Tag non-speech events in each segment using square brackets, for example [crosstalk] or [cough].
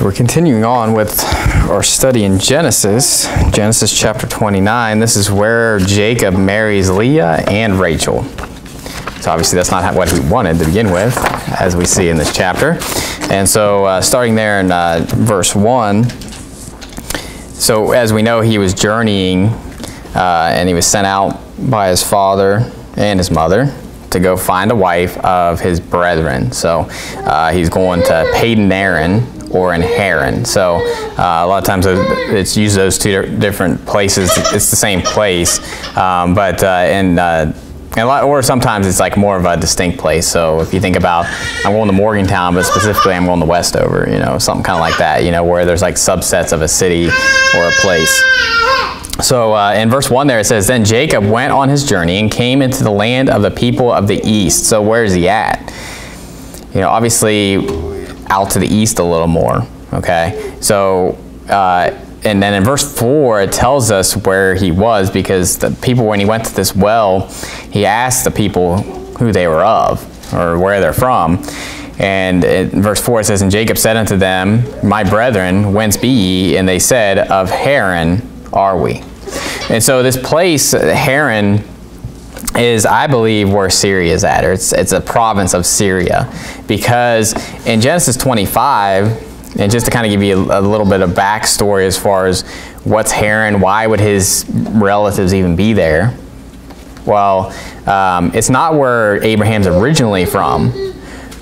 We're continuing on with our study in Genesis, Genesis chapter 29. This is where Jacob marries Leah and Rachel. So obviously that's not what he wanted to begin with, as we see in this chapter. And so uh, starting there in uh, verse 1, so as we know, he was journeying uh, and he was sent out by his father and his mother to go find a wife of his brethren. So uh, he's going to Padan Aram or in Haran. So uh, a lot of times it's used those two different places. It's the same place, um, but uh, in uh, a lot, or sometimes it's like more of a distinct place. So if you think about, I'm going to Morgantown, but specifically I'm going to Westover, you know, something kind of like that, you know, where there's like subsets of a city or a place. So uh, in verse 1 there it says, Then Jacob went on his journey and came into the land of the people of the east. So where is he at? You know, obviously out to the east a little more, okay? So, uh, and then in verse 4 it tells us where he was because the people, when he went to this well, he asked the people who they were of or where they're from. And in verse 4 it says, And Jacob said unto them, My brethren, whence be ye? And they said, Of Haran are we. And so this place, Haran, is, I believe, where Syria is at. Or it's, it's a province of Syria. Because in Genesis 25, and just to kind of give you a, a little bit of backstory as far as what's Haran, why would his relatives even be there? Well, um, it's not where Abraham's originally from,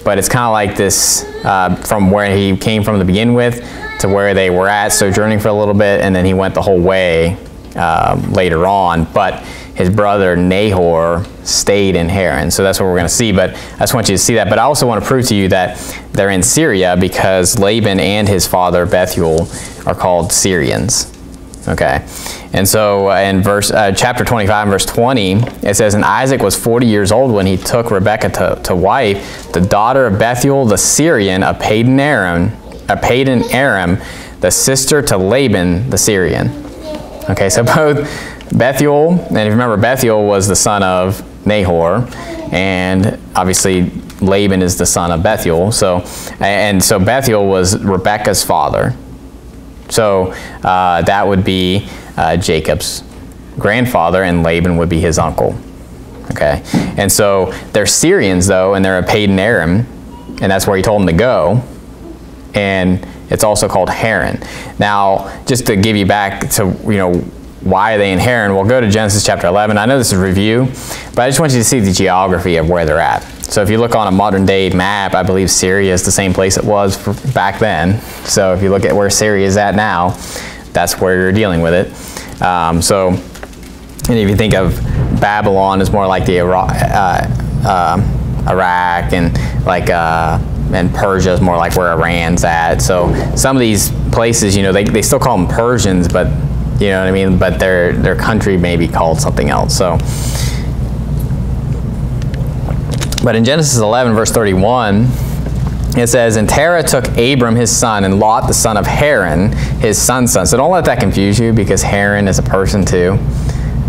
but it's kind of like this uh, from where he came from to begin with to where they were at, sojourning for a little bit, and then he went the whole way um, later on. But his brother Nahor stayed in Haran. So that's what we're going to see. But I just want you to see that. But I also want to prove to you that they're in Syria because Laban and his father Bethuel are called Syrians. Okay. And so uh, in verse uh, chapter 25 verse 20, it says, And Isaac was 40 years old when he took Rebekah to, to wife, the daughter of Bethuel the Syrian a Padan Aram, a Padan Aram, the sister to Laban the Syrian. Okay, so [laughs] both Bethuel, and if you remember, Bethuel was the son of Nahor, and obviously Laban is the son of Bethuel. So, and so Bethuel was Rebekah's father. So uh, that would be uh, Jacob's grandfather, and Laban would be his uncle. Okay, and so they're Syrians though, and they're a Padan Aram, and that's where he told them to go. And it's also called Haran. Now, just to give you back to you know why are they in Haran? We'll go to Genesis chapter 11. I know this is review, but I just want you to see the geography of where they're at. So if you look on a modern day map, I believe Syria is the same place it was back then. So if you look at where Syria is at now, that's where you're dealing with it. Um, so, and if you think of Babylon as more like the Iraq, uh, uh, Iraq and like uh, and Persia is more like where Iran's at. So some of these places, you know, they, they still call them Persians, but you know what I mean? But their their country may be called something else. So, but in Genesis 11, verse 31, it says, And Terah took Abram his son, and Lot the son of Haran, his son's son. So don't let that confuse you, because Haran is a person too.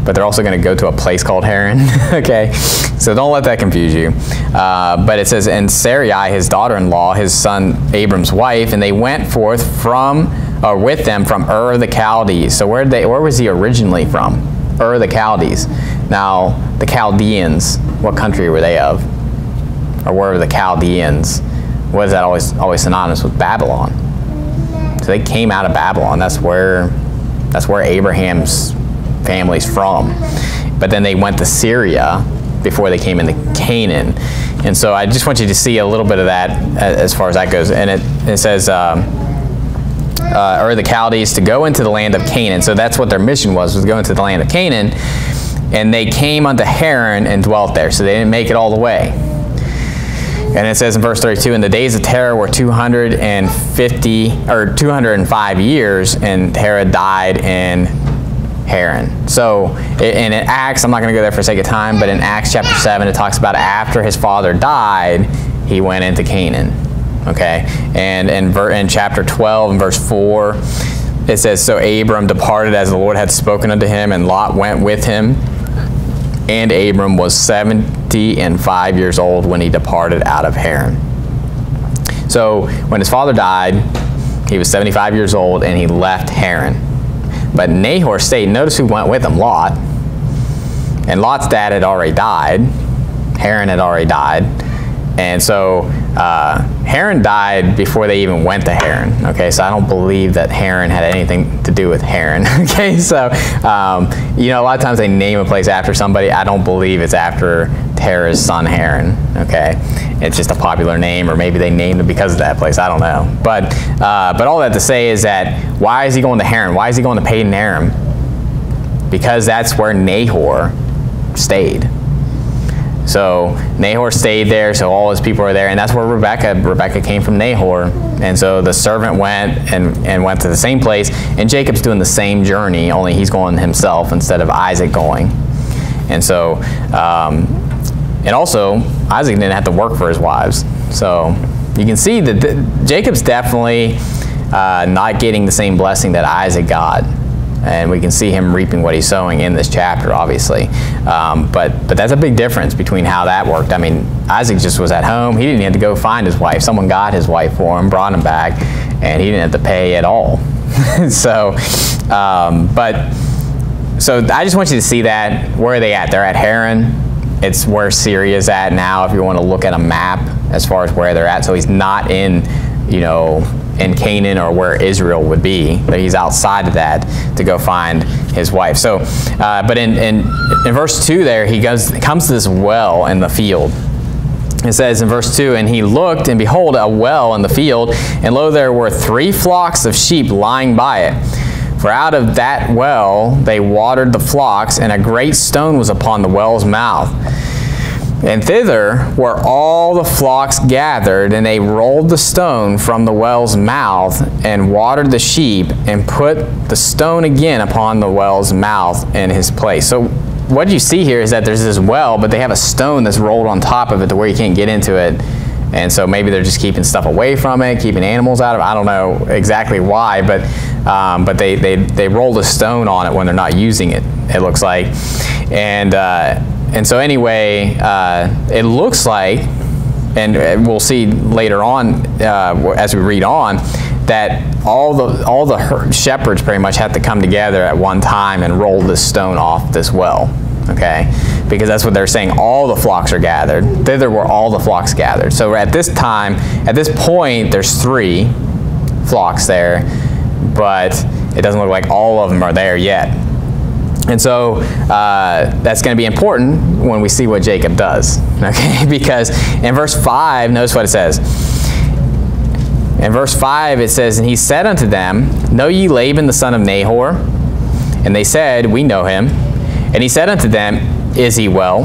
But they're also going to go to a place called Haran. [laughs] okay, so don't let that confuse you. Uh, but it says, And Sarai, his daughter-in-law, his son Abram's wife, and they went forth from or with them from Ur the Chaldees. So where they where was he originally from? Ur the Chaldees. Now the Chaldeans, what country were they of? Or where were the Chaldeans? What is that always always synonymous with Babylon? So they came out of Babylon. That's where that's where Abraham's family's from. But then they went to Syria before they came into Canaan. And so I just want you to see a little bit of that as far as that goes. And it, it says, um, uh, or the Chaldees to go into the land of Canaan. So that's what their mission was, was to go into the land of Canaan. And they came unto Haran and dwelt there. So they didn't make it all the way. And it says in verse 32, in the days of Terah were 250 or 205 years, and Terah died in Haran. So in Acts, I'm not going to go there for sake of time, but in Acts chapter 7, it talks about after his father died, he went into Canaan. Okay, and in, in chapter 12 and verse 4, it says, So Abram departed as the Lord had spoken unto him, and Lot went with him. And Abram was 70 and 5 years old when he departed out of Haran. So when his father died, He was 75 years old and he left Haran. But Nahor stayed. Notice who went with him Lot. And Lot's dad had already died. Haran had already died. And so uh, Haran died before they even went to Haran. Okay, so I don't believe that Haran had anything to do with Haran. [laughs] okay, so um, you know a lot of times they name a place after somebody. I don't believe it's after Terah's son Haran. Okay, it's just a popular name, or maybe they named it because of that place. I don't know. But uh, but all that to say is that why is he going to Haran? Why is he going to Padan Aram? Because that's where Nahor stayed. So Nahor stayed there, so all his people were there, and that's where Rebekah, Rebekah came from Nahor. And so the servant went and, and went to the same place, and Jacob's doing the same journey, only he's going himself instead of Isaac going. And so, um, and also, Isaac didn't have to work for his wives. So you can see that Jacob's definitely uh, not getting the same blessing that Isaac got and we can see him reaping what he's sowing in this chapter, obviously. Um, but but that's a big difference between how that worked. I mean, Isaac just was at home; he didn't have to go find his wife. Someone got his wife for him, brought him back, and he didn't have to pay at all. [laughs] so, um, but so I just want you to see that. Where are they at? They're at Haran. It's where Syria's at now. If you want to look at a map as far as where they're at, so he's not in, you know, in Canaan or where Israel would be, but he's outside of that to go find his wife. So, uh, but in, in, in verse 2 there, he goes, comes to this well in the field. It says in verse 2, And he looked, and behold, a well in the field, and lo, there were three flocks of sheep lying by it. For out of that well they watered the flocks, and a great stone was upon the well's mouth. And thither were all the flocks gathered, and they rolled the stone from the well's mouth, and watered the sheep, and put the stone again upon the well's mouth in his place. So what you see here is that there's this well, but they have a stone that's rolled on top of it to where you can't get into it. And so maybe they're just keeping stuff away from it, keeping animals out of it. I don't know exactly why, but um, but they, they, they rolled a stone on it when they're not using it, it looks like. And uh, and so anyway, uh, it looks like, and we'll see later on uh, as we read on, that all the all the shepherds pretty much had to come together at one time and roll this stone off this well. Okay, because that's what they're saying. All the flocks are gathered. Thither were all the flocks gathered. So at this time, at this point, there's three flocks there, but it doesn't look like all of them are there yet. And so uh, that's going to be important when we see what Jacob does, [laughs] okay? because in verse 5, notice what it says. In verse 5 it says, And he said unto them, Know ye Laban the son of Nahor? And they said, We know him. And he said unto them, Is he well?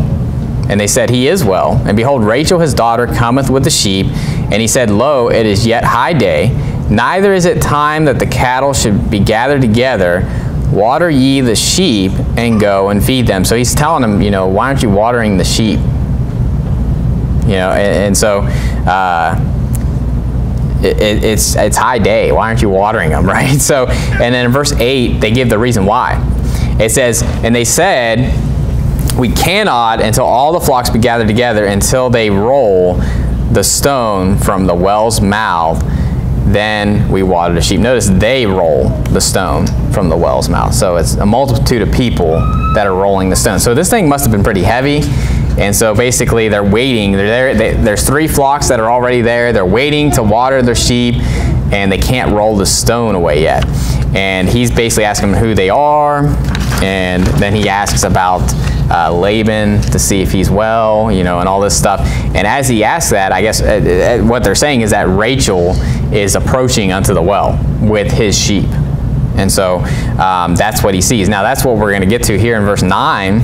And they said, He is well. And behold, Rachel his daughter cometh with the sheep. And he said, Lo, it is yet high day, neither is it time that the cattle should be gathered together water ye the sheep and go and feed them. So he's telling them, you know, why aren't you watering the sheep? You know, and, and so uh, it, it, it's it's high day. Why aren't you watering them, [laughs] right? So, and then in verse eight, they give the reason why. It says, and they said, we cannot until all the flocks be gathered together until they roll the stone from the well's mouth then we water the sheep. Notice they roll the stone from the well's mouth. So it's a multitude of people that are rolling the stone. So this thing must have been pretty heavy. And so basically they're waiting. They're there. They, there's three flocks that are already there. They're waiting to water their sheep and they can't roll the stone away yet. And he's basically asking them who they are. And then he asks about uh, Laban to see if he's well, you know, and all this stuff. And as he asks that, I guess uh, uh, what they're saying is that Rachel is approaching unto the well with his sheep. And so um, that's what he sees. Now that's what we're going to get to here in verse 9.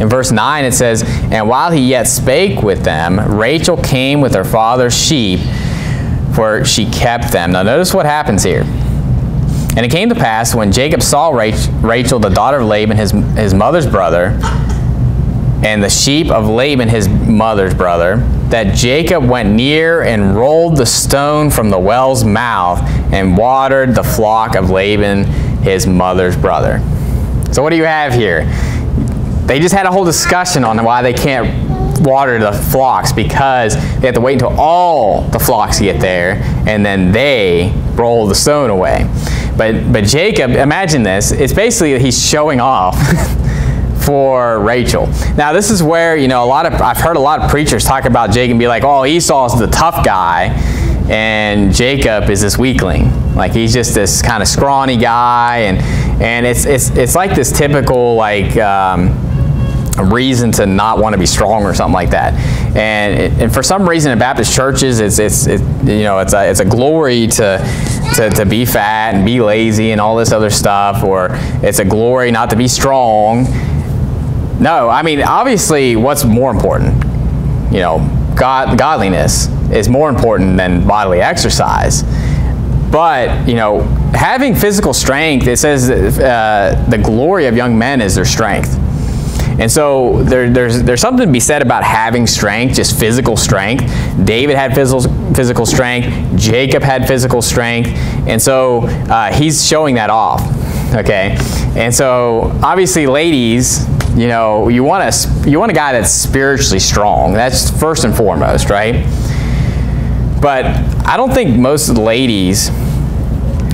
In verse 9 it says, And while he yet spake with them, Rachel came with her father's sheep, for she kept them. Now notice what happens here. And it came to pass when Jacob saw Rachel, the daughter of Laban, his, his mother's brother, and the sheep of Laban, his mother's brother, that Jacob went near and rolled the stone from the well's mouth and watered the flock of Laban, his mother's brother. So what do you have here? They just had a whole discussion on why they can't water the flocks because they have to wait until all the flocks get there and then they roll the stone away. But, but Jacob, imagine this, it's basically he's showing off [laughs] for Rachel. Now this is where, you know, a lot of, I've heard a lot of preachers talk about Jacob and be like, oh, Esau's the tough guy and Jacob is this weakling. Like he's just this kind of scrawny guy and, and it's, it's, it's like this typical like, um, reason to not want to be strong or something like that. And, and for some reason in Baptist churches, it's, it's it, you know it's a, it's a glory to, to, to be fat and be lazy and all this other stuff, or it's a glory not to be strong. No, I mean obviously, what's more important? You know, God, godliness is more important than bodily exercise. But you know, having physical strength, it says uh, the glory of young men is their strength. And so there, there's, there's something to be said about having strength, just physical strength. David had physical, physical strength. Jacob had physical strength. And so uh, he's showing that off. Okay? And so obviously, ladies, you know, you want a, you want a guy that's spiritually strong. That's first and foremost, right? But I don't think most ladies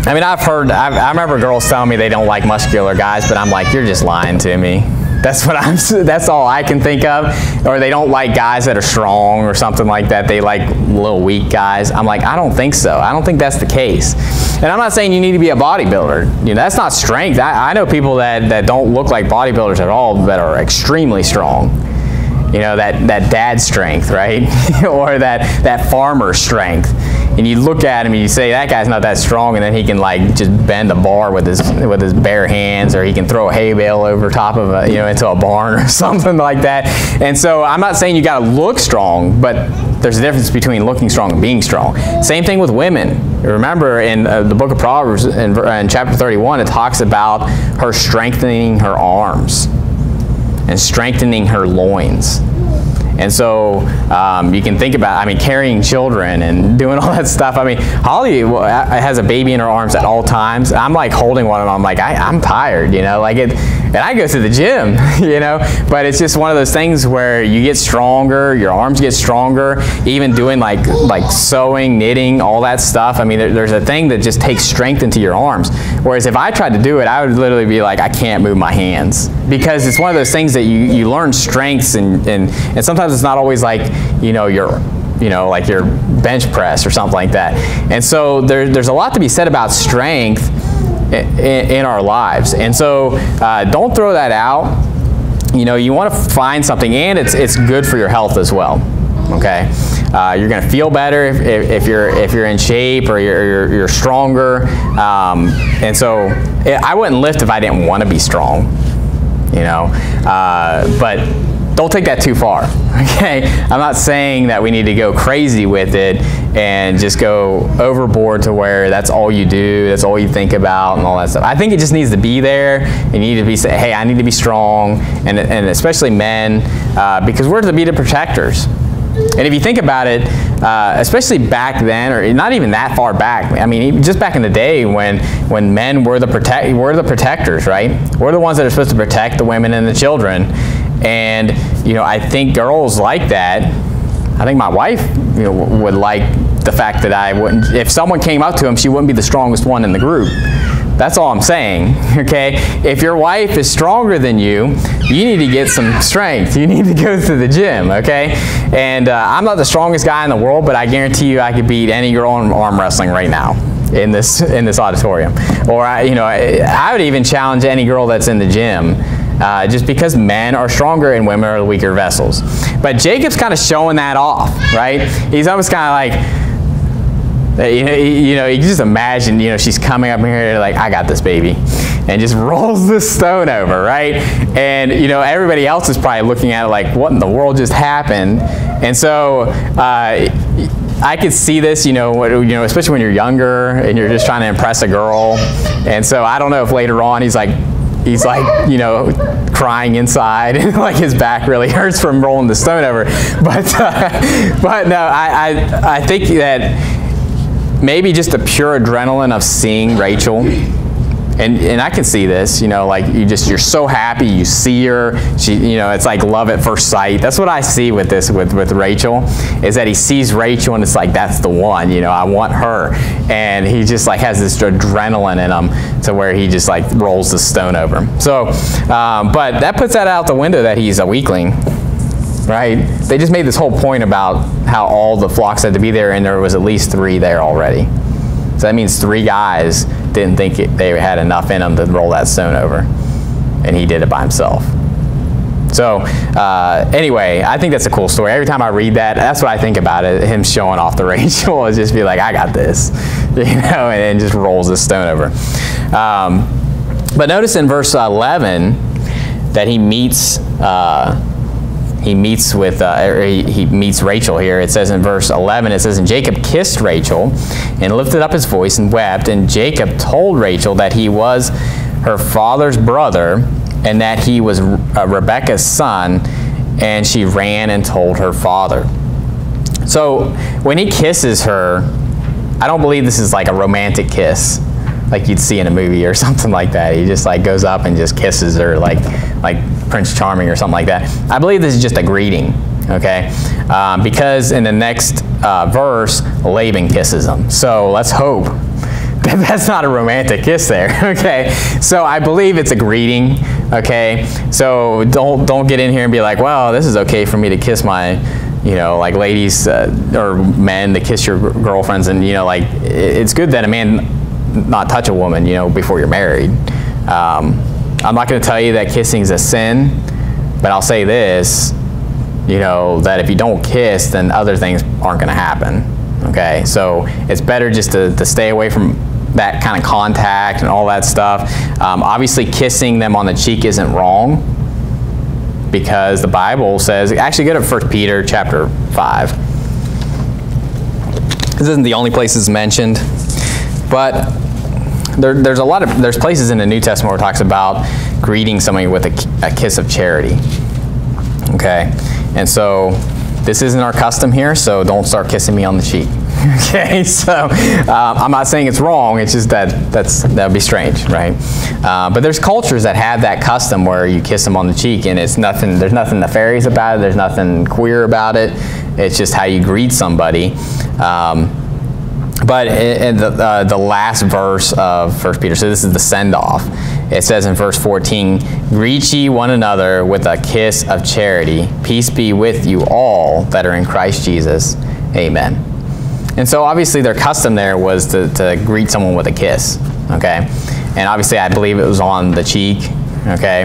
I mean, I've heard, I've, i remember girls telling me they don't like muscular guys, but I'm like, you're just lying to me. That's what I'm. That's all I can think of. Or they don't like guys that are strong or something like that. They like little weak guys. I'm like, I don't think so. I don't think that's the case. And I'm not saying you need to be a bodybuilder. You know, that's not strength. I, I know people that that don't look like bodybuilders at all that are extremely strong you know that that dad strength right [laughs] or that that farmer strength and you look at him and you say that guy's not that strong and then he can like just bend a bar with his with his bare hands or he can throw a hay bale over top of a you know into a barn or [laughs] something like that. And so i'm not saying you got to look strong but there's a difference between looking strong and being strong. Same thing with women. Remember in uh, the book of proverbs in, in chapter 31 it talks about her strengthening her arms and strengthening her loins and so um, you can think about, I mean, carrying children and [laughs] doing all that stuff. I mean, Holly has a baby in her arms at all times. I'm like holding one them. I'm like, I, am tired, you know, like it, and I go to the gym, [laughs] you know, but it's just one of those things where you get stronger, your arms get stronger, even doing like, like sewing, knitting, all that stuff. I mean, there, there's a thing that just takes strength into your arms. Whereas if I tried to do it, I would literally be like, I can't move my hands because it's one of those things that you, you learn strengths and, and, and sometimes it's not always like, you know, your you know, like your bench press or something like that. And so there, there's a lot to be said about strength in, in our lives. And so uh, don't throw that out. You know, you want to find something, and it's, it's good for your health as well. Okay, uh, you're to feel better if, if, if, you're if you're in shape or you're, you're, you're stronger. Um, and so it, I wouldn't lift if I didn't want to be strong. You know, uh, but don't take that too far, [laughs] okay? I'm not saying that we need to go crazy with it and just go overboard to where that's all you do, that's all you think about and all that stuff. I think it just needs to be there. You need to be say, hey, I need to be strong, and, and especially men, uh, because we're to be the protectors. And if you think about it, uh, especially back then, or not even that far back. I mean, just back in the day when when men were the protect, were the protectors, right? We're the ones that are supposed to protect the women and the children. And you know, I think girls like that. I think my wife you know, would like the fact that I wouldn't. If someone came up to him, she wouldn't be the strongest one in the group. That's all I'm saying, [laughs] okay? If your wife is stronger than you, you need to get some strength. You [laughs] need to go to the gym, okay? And uh, I'm not the strongest guy in the world, but I guarantee you I could beat any girl in arm wrestling right now in this [laughs] in this auditorium. Or I, you know, I would even challenge any girl that's in the gym uh, just because men are stronger and women are weaker vessels. But Jacob's kind of showing that off, right? He's almost kind of like, you know, you just imagine, you know, she's coming up here like, I got this baby, and just [laughs] rolls the stone over, right? And you know, everybody else is probably looking at it like, what in the world just happened? And so. Uh, I could see this, you know, you know, especially when you're younger and you're just trying to impress a girl. And so I don't know if later on he's like, he's like, you know, crying inside [laughs] and like his back really hurts from rolling the stone over. [laughs] But, uh, but no, I, I, I think that maybe just the pure adrenaline of seeing Rachel and and I can see this, you know, like you just you're so happy, you see her, she, you know, it's like love at first sight. That's what I see with this with with Rachel, is that he sees Rachel and it's like that's the one, you know, I want her, and he just like has this adrenaline in him to where he just like rolls the stone over. So, um, but that puts that out the window that he's a weakling, right? They just made this whole point about how all the flocks had to be there, and there was at least three there already. So that means three guys didn't think it, they had enough in them to roll that stone over, and he did it by himself. So uh, anyway, I think that's a cool story. Every time I read that, that's what I think about it. Him showing off the [laughs] Rachel is just be like, I got this, [laughs] you know, and, and just rolls the stone over. Um, but notice in verse 11 that he meets. Uh, he meets with uh, he, he, meets Rachel here. It says in verse 11, it says, And Jacob kissed Rachel and lifted up his voice and wept. And Jacob told Rachel that he was her father's brother and that he was uh, Rebekah's son. And she ran and told her father. So when he kisses her, I don't believe this is like a romantic kiss like you'd see in a movie or [laughs] something like that. He just like goes up and just kisses her like like Prince Charming or something like that. I believe this is just a greeting, okay? Um, because in the next uh, verse, Laban kisses him. So let's hope [laughs] that that's not a romantic kiss there, [laughs] okay? So I believe it's a greeting, okay? So don't don't get in here and be like, well, this is okay for me to kiss my you know, like ladies uh, or men to kiss your girlfriends, and you know, like it's good that a man not touch a woman, you know, before you're married. Um, I'm not going to tell you that kissing is a sin, but I'll say this, you know, that if you don't kiss, then other things aren't going to happen. Okay, so it's better just to, to stay away from that kind of contact and all that stuff. Um, obviously, kissing them on the cheek isn't wrong because the Bible says, actually go to 1 Peter chapter 5. This isn't the only place it's mentioned, but there, there's a lot of there's places in the New Testament where it talks about greeting somebody with a, a kiss of charity. Okay, and so this isn't our custom here, so don't start kissing me on the cheek. [laughs] okay, so um, I'm not saying it's wrong. It's just that that's that would be strange, right? Uh, but there's cultures that have that custom where you kiss them on the cheek, and it's nothing. There's nothing nefarious about it. There's nothing queer about it. It's just how you greet somebody. Um, but in, the, uh, the last verse of First Peter, so this is the send off. It says in verse 14, Greet ye one another with a kiss of charity. Peace be with you all that are in Christ Jesus. Amen. And so obviously their custom there was to, to greet someone with a kiss. Okay. And obviously I believe it was on the cheek. Okay.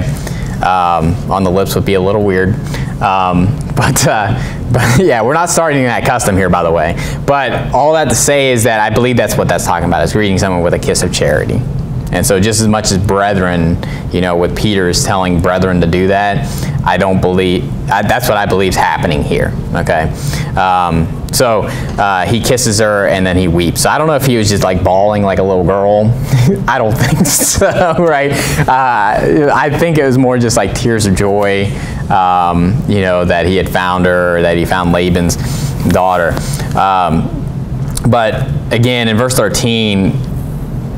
Um, on the lips would be a little weird. Um, but, uh, but [laughs] yeah, we're not starting that custom here, by the way. But all that to say is that I believe that's what that's talking about, is greeting someone with a kiss of charity. And so just as much as brethren, you know, with Peter is telling brethren to do that, I don't believe, I, that's what I believe is happening here, okay? Um, so uh, he kisses her and then he weeps. I don't know if he was just like bawling like a little girl. [laughs] I don't [laughs] think so, right? Uh, I think it was more just like tears of joy, um, you know, that he had found her, that he found Laban's daughter. Um, but again, in verse 13,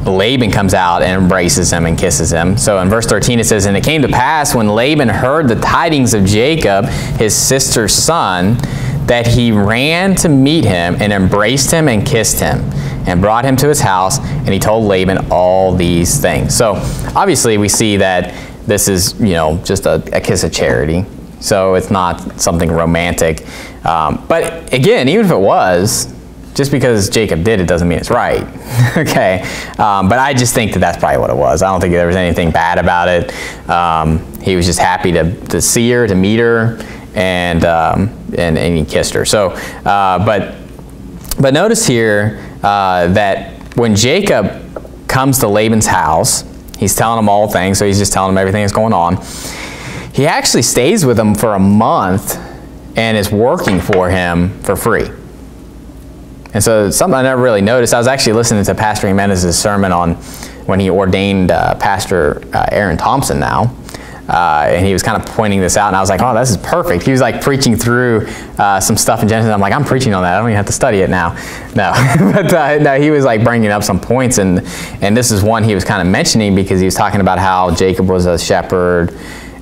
Laban comes out and embraces him and kisses him. So in verse 13 it says, And it came to pass when Laban heard the tidings of Jacob, his sister's son, that he ran to meet him and embraced him and kissed him and brought him to his house and he told Laban all these things. So obviously we see that this is, you know, just a, a kiss of charity. So it's not something romantic. Um, but again, even if it was, just because Jacob did it doesn't mean it's right. [laughs] okay, um, but I just think that that's probably what it was. I don't think there was anything bad about it. Um, he was just happy to, to see her, to meet her, and um, and, and he kissed her. So, uh, but but notice here uh, that when Jacob comes to Laban's house, he's telling him all things. So he's just telling him everything that's going on. He actually stays with him for a month and is working for him for free. And so something I never really noticed, I was actually listening to Pastor Jimenez's sermon on when he ordained uh, Pastor uh, Aaron Thompson now. Uh, and he was kind of pointing this out, and I was like, oh, this is perfect. He was like preaching through uh, some stuff in Genesis. I'm like, I'm preaching on that. I don't even have to study it now. No, [laughs] but uh, no, he was like bringing up some points, and and this is one he was kind of mentioning because he was talking about how Jacob was a shepherd,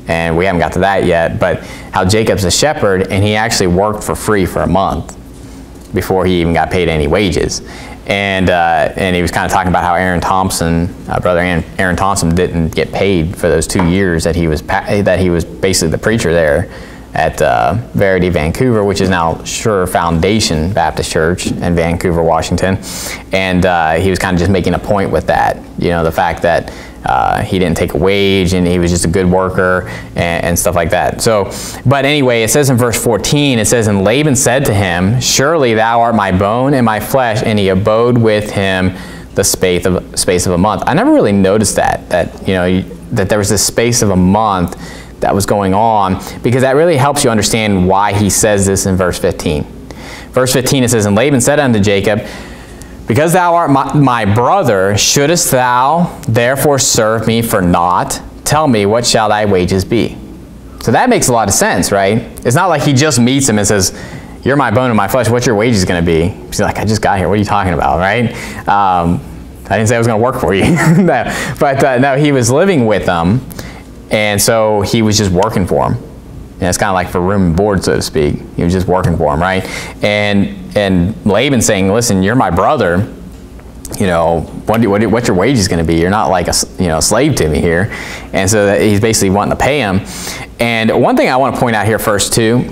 and we haven't got to that yet, but how Jacob's a shepherd, and he actually worked for free for a month before he even got paid any wages and uh, and he was kind of talking about how Aaron Thompson, uh, brother Aaron, Aaron, Thompson, didn't get paid for those two years that he was that he was basically the preacher there at uh, Verity Vancouver, which is now Sure Foundation Baptist Church in Vancouver, Washington, and uh, he was kind of just making a point with that, you know, the fact that uh, he didn't take a wage and he was just a good worker and, and, stuff like that. So, but anyway, it says in verse 14, it says, And Laban said to him, Surely thou art my bone and my flesh, and he abode with him the space of, space of a month. I never really noticed that, that, you know, that there was this space of a month that was going on because that really helps you understand why he says this in verse 15. Verse 15, it says, And Laban said unto Jacob, because thou art my, my, brother, shouldest thou therefore serve me for naught? Tell me, what shall thy wages be? So that makes a lot of sense, right? It's not like he just meets him and says, you're my bone and my flesh, what's your wages going to be? He's like, I just got here, what are you talking about, right? Um, I didn't say I was going to work for you. [laughs] no. But uh, no, he was living with them, and so he was just working for him. And it's kind of like for room and board, so to speak. He was just working for him, right? And and Laban saying, "Listen, you're my brother. You know, what, what what's your wages going to be? You're not like a you know slave to me here." And so he's basically wanting to pay him. And one thing I want to point out here first too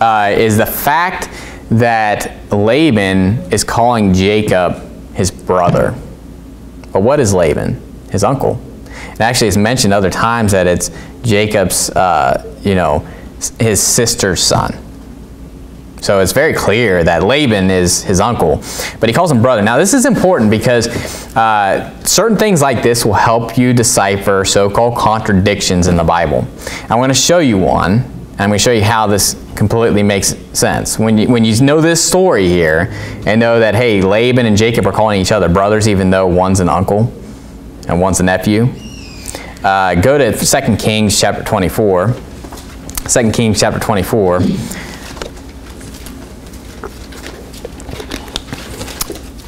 uh, is the fact that Laban is calling Jacob his brother. But what is Laban? His uncle. And actually, it's mentioned other times that it's Jacob's, uh, you know, his sister's son. So it's very clear that Laban is his uncle, but he calls him brother. Now this is important because uh, certain things like this will help you decipher so-called contradictions in the Bible. I'm going to show you one, and I'm going to show you how this completely makes sense. When you, when you know this story here, and know that, hey, Laban and Jacob are calling each other brothers even though one's an uncle and one's a nephew, uh, go to 2 Kings chapter 24. 2 Kings chapter 24.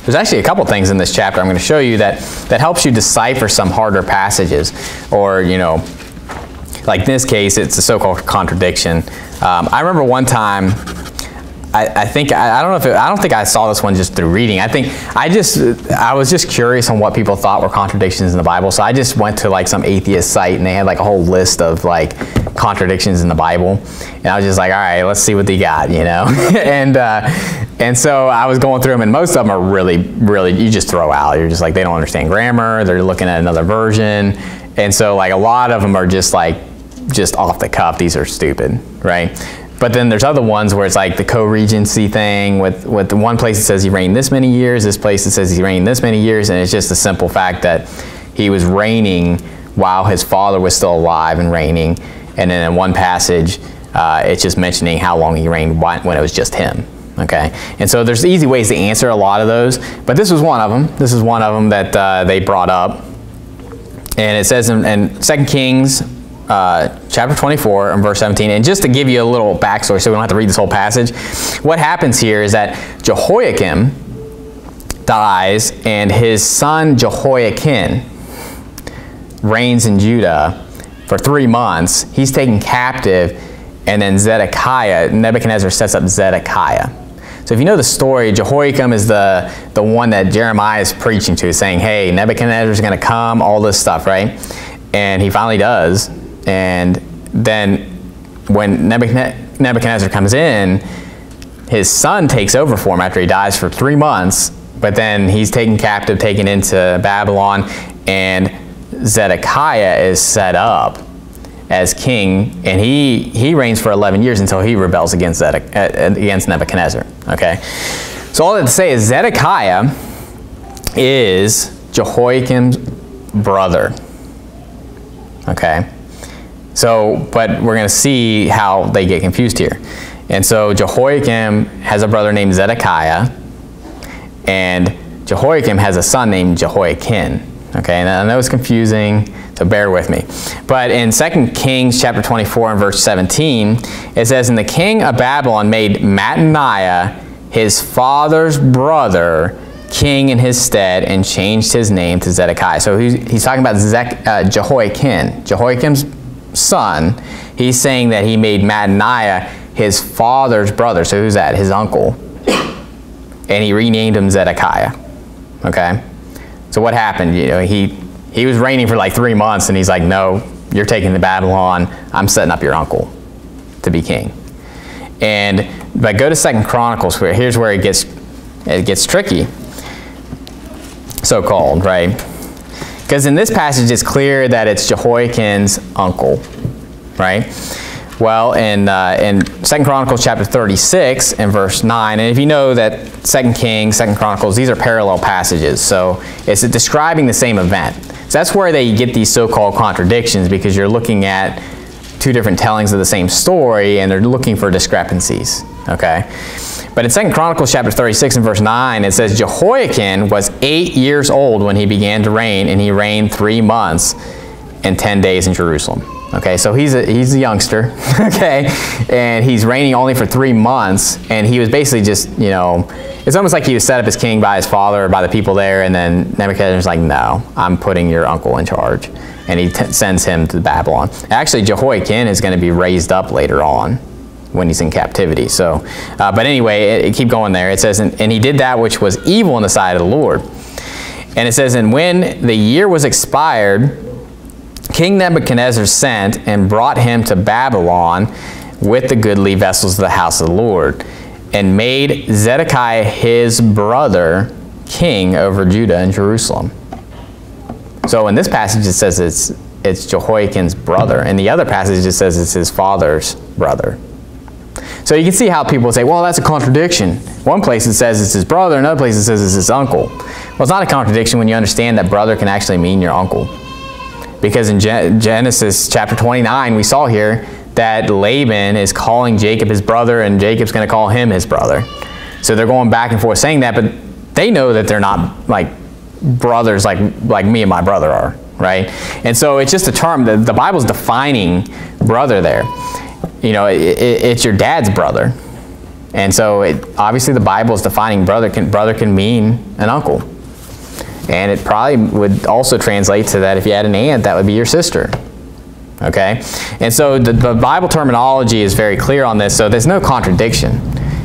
There's actually a couple things in this chapter I'm going to show you that, that helps you decipher some harder passages. Or, you know, like in this case, it's a so-called contradiction. Um, I remember one time I, I, think I, I don't know if it, I don't think I saw this one just through reading. I think I just I was just curious on what people thought were contradictions in the Bible. So I just went to like some atheist site and they had like a whole list of like contradictions in the Bible, and I was just like, all right, let's see what they got, you know. [laughs] and uh, and so I was going through them, and most of them are really really you just throw out. You're just like they don't understand grammar. They're looking at another version, and so like a lot of them are just like just off the cuff. These are stupid, right? But then there's other ones where it's like the co-regency thing with, with the one place that says he reigned this many years, this place that says he reigned this many years, and it's just a simple fact that he was reigning while his father was still alive and reigning. And then in one passage, uh, it's just mentioning how long he reigned when it was just him. Okay, and so there's easy ways to answer a lot of those, but this was one of them. This is one of them that uh, they brought up. And it says in, in 2 Kings uh, chapter 24 and verse 17. And just to give you a little backstory so we don't have to read this whole passage, what happens here is that Jehoiakim dies and his son Jehoiachin reigns in Judah for three months. He's taken captive and then Zedekiah, Nebuchadnezzar sets up Zedekiah. So if you know the story, Jehoiakim is the, the one that Jeremiah is preaching to, saying, hey, Nebuchadnezzar is going to come, all this stuff, right? And he finally does. And then when Nebuchadnezzar comes in, his son takes over for him after he dies for three months, but then he's taken captive, taken into Babylon, and Zedekiah is set up as king, and he, he reigns for 11 years until he rebels against, Zedek, uh, against Nebuchadnezzar. Okay? So all that to say is Zedekiah is Jehoiakim's brother. Okay? So, but we're going to see how they get confused here. And so Jehoiakim has a brother named Zedekiah, and Jehoiakim has a son named Jehoiachin. Okay, and I know it's confusing, so bear with me. But in 2 Kings chapter 24 and verse 17, it says, And the king of Babylon made Mattaniah, his father's brother, king in his stead and changed his name to Zedekiah. So he's, he's talking about Zech, uh, Jehoiakim, Jehoiakim's son. He's saying that he made Mattaniah his father's brother. So who's that? His uncle. And he renamed him Zedekiah. Okay? So what happened? You know, he, he was reigning for like three months and he's like, no, you're taking the Babylon. I'm setting up your uncle to be king. And but go to Second Chronicles. Where here's where it gets it gets tricky, so called, right? Because in this passage, it's clear that it's Jehoiachin's uncle, right? Well, in, uh, in 2 Chronicles chapter 36 and verse 9, and if you know that 2 Kings, 2 Chronicles, these are parallel passages, so it's describing the same event. So that's where they get these so-called contradictions because you're looking at two different tellings of the same story and they're looking for discrepancies, okay? But in 2 Chronicles chapter 36 and verse 9, it says, Jehoiachin was eight years old when he began to reign, and he reigned three months and 10 days in Jerusalem. Okay, so he's a, he's a youngster, [laughs] okay, and he's reigning only for three months, and he was basically just, you know, it's almost like he was set up as king by his father or by the people there, and then Nebuchadnezzar's like, no, I'm putting your uncle in charge, and he sends him to Babylon. Actually, Jehoiachin is going to be raised up later on when he's in captivity. So, uh, but anyway, it, it keep going there. It says, and, and he did that which was evil in the sight of the Lord. And it says, and when the year was expired, King Nebuchadnezzar sent and brought him to Babylon with the goodly vessels of the house of the Lord, and made Zedekiah his brother king over Judah and Jerusalem. So in this passage it says it's it's Jehoiachin's brother, and the other passage it says it's his father's brother. So you can see how people say, well, that's a contradiction. One place it says it's his brother, another place it says it's his uncle. Well, it's not a contradiction when you understand that brother can actually mean your uncle. Because in Genesis chapter 29, we saw here that Laban is calling Jacob his brother and Jacob's going to call him his brother. So they're going back and forth saying that, but they know that they're not like brothers like, like me and my brother are, right? And so it's just a term that the Bible's defining brother there. You know, it, it, it's your dad's brother. And so it, obviously the Bible is defining brother can, brother can mean an uncle. And it probably would also translate to that if you had an aunt, that would be your sister. Okay? And so the, the Bible terminology is very clear on this, so there's no contradiction.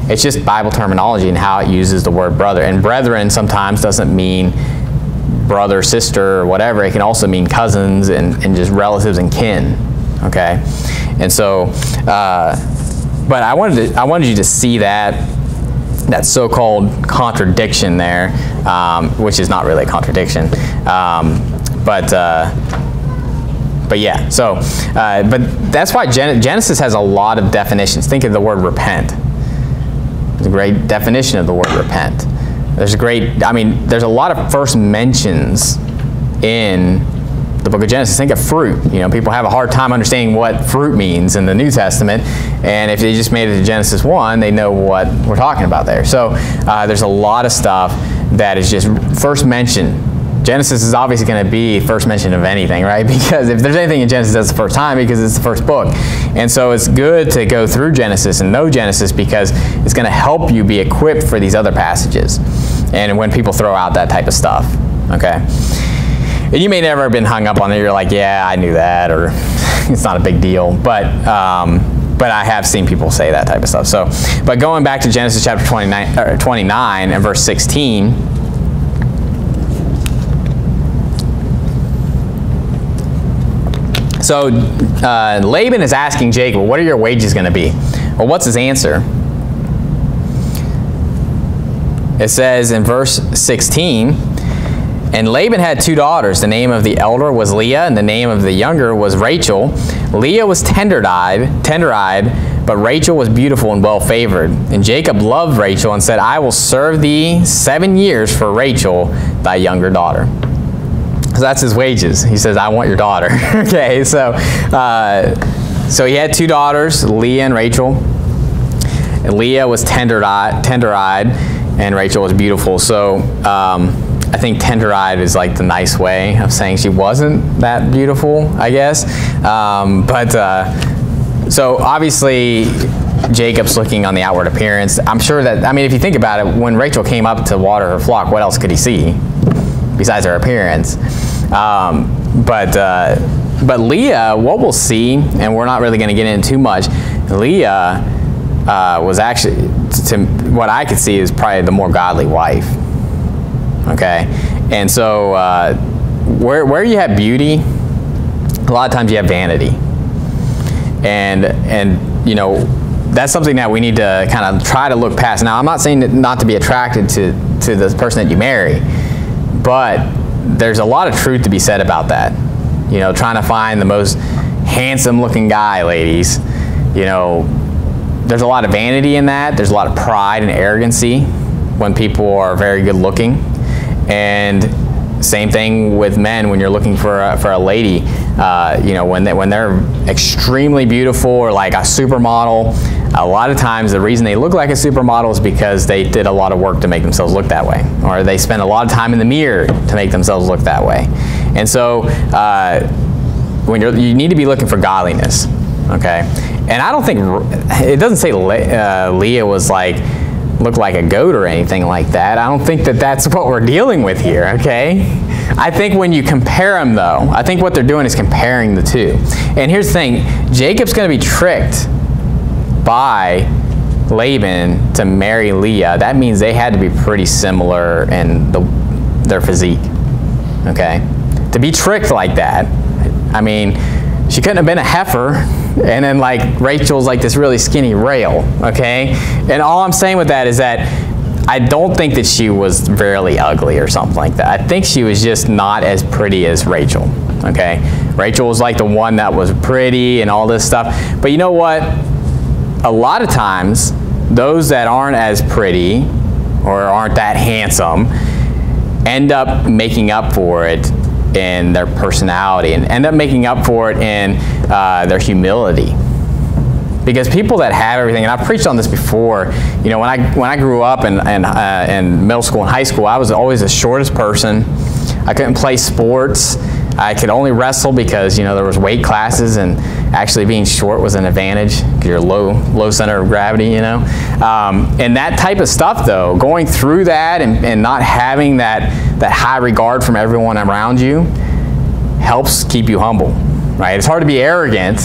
It's just Bible terminology and how it uses the word brother. And brethren sometimes doesn't mean brother, sister, or whatever. It can also mean cousins and, and just relatives and kin. Okay? And so, uh, but I wanted, to, I wanted you to see that that so-called contradiction there, um, which is not really a contradiction. Um, but uh, but yeah, so uh, but that's why Gen Genesis has a lot of definitions. Think of the word repent. There's a great definition of the word repent. There's a great, I mean, there's a lot of first mentions in the book of Genesis. Think of fruit. You know, people have a hard time understanding what fruit means in the New Testament. And if they just made it to Genesis 1, they know what we're talking about there. So uh, there's a lot of stuff that is just first mentioned. Genesis is obviously going to be first mention of anything, right? [laughs] Because if there's anything in Genesis, that's the first time because it's the first book. And so it's good to go through Genesis and know Genesis because it's going to help you be equipped for these other passages. And when people throw out that type of stuff, okay? And you may never have been hung up on it. You're like, yeah, I knew that, or [laughs] it's not a big deal. But um, but I have seen people say that type of stuff. So, but going back to Genesis chapter 29, 29 and verse 16. So uh, Laban is asking Jacob, what are your wages going to be? Well, what's his answer? It says in verse 16, and Laban had two daughters. The name of the elder was Leah, and the name of the younger was Rachel. Leah was tender-eyed, tender-eyed, but Rachel was beautiful and well-favored. And Jacob loved Rachel and said, I will serve thee seven years for Rachel, thy younger daughter. So that's his wages. He says, I want your daughter. [laughs] okay, so, uh, so he had two daughters, Leah and Rachel. And Leah was tender-eyed, tender-eyed and Rachel was beautiful. So, um, I think tender-eyed is like the nice way of saying she wasn't that beautiful, I guess. Um, but uh, so obviously Jacob's looking on the outward appearance. I'm sure that, I mean, if you think about it, when Rachel came up to water her flock, what else could he see besides her appearance? Um, but, uh, but Leah, what we'll see, and we're not really going to get into too much, Leah uh, was actually, to what I could see, is probably the more godly wife. Okay? And so, uh, where, where you have beauty, a lot of times you have vanity. And, and you know, that's something that we need to kind of try to look past. Now, I'm not saying not to be attracted to, to the person that you marry, but there's a lot of truth to be said about that. You know, trying to find the most handsome looking guy, ladies. You know, there's a lot of vanity in that. There's a lot of pride and arrogancy when people are very good looking. And same thing with men when you're looking for a, for a lady. Uh, you know, when, they, when they're extremely beautiful or like a supermodel, a lot of times the reason they look like a supermodel is because they did a lot of work to make themselves look that way. Or they spend a lot of time in the mirror to make themselves look that way. And so uh, when you're, you need to be looking for godliness, okay? And I don't think, it doesn't say uh, Leah was like, look like a goat or anything like that. I don't think that that's [laughs] what we're dealing with here, okay? I think when you compare them though, I think what they're doing is comparing the two. And here's the thing, Jacob's going to be tricked by Laban to marry Leah. That means they had to be pretty similar in the, their physique, okay? To be tricked like that, I mean, she couldn't have been a heifer and then like Rachel's like this really skinny rail, okay? And all I'm saying with that is that I don't think that she was really ugly or something like that. I think she was just not as pretty as Rachel, okay? Rachel was like the one that was pretty and all this stuff. But you know what? A lot of times, those that aren't as pretty or aren't that handsome end up making up for it in their personality and end up making up for it in uh, their humility. Because people that have everything, and I've preached on this before, you know, when I, when I grew up in, in, uh, in middle school and high school, I was always the shortest person. I couldn't play sports. I could only wrestle because, you know, there was weight classes and actually being short was an advantage because you're low, low center of gravity, you know. Um, and that type of stuff, though, going through that and, and not having that, that high regard from everyone around you helps keep you humble, right? It's hard to be arrogant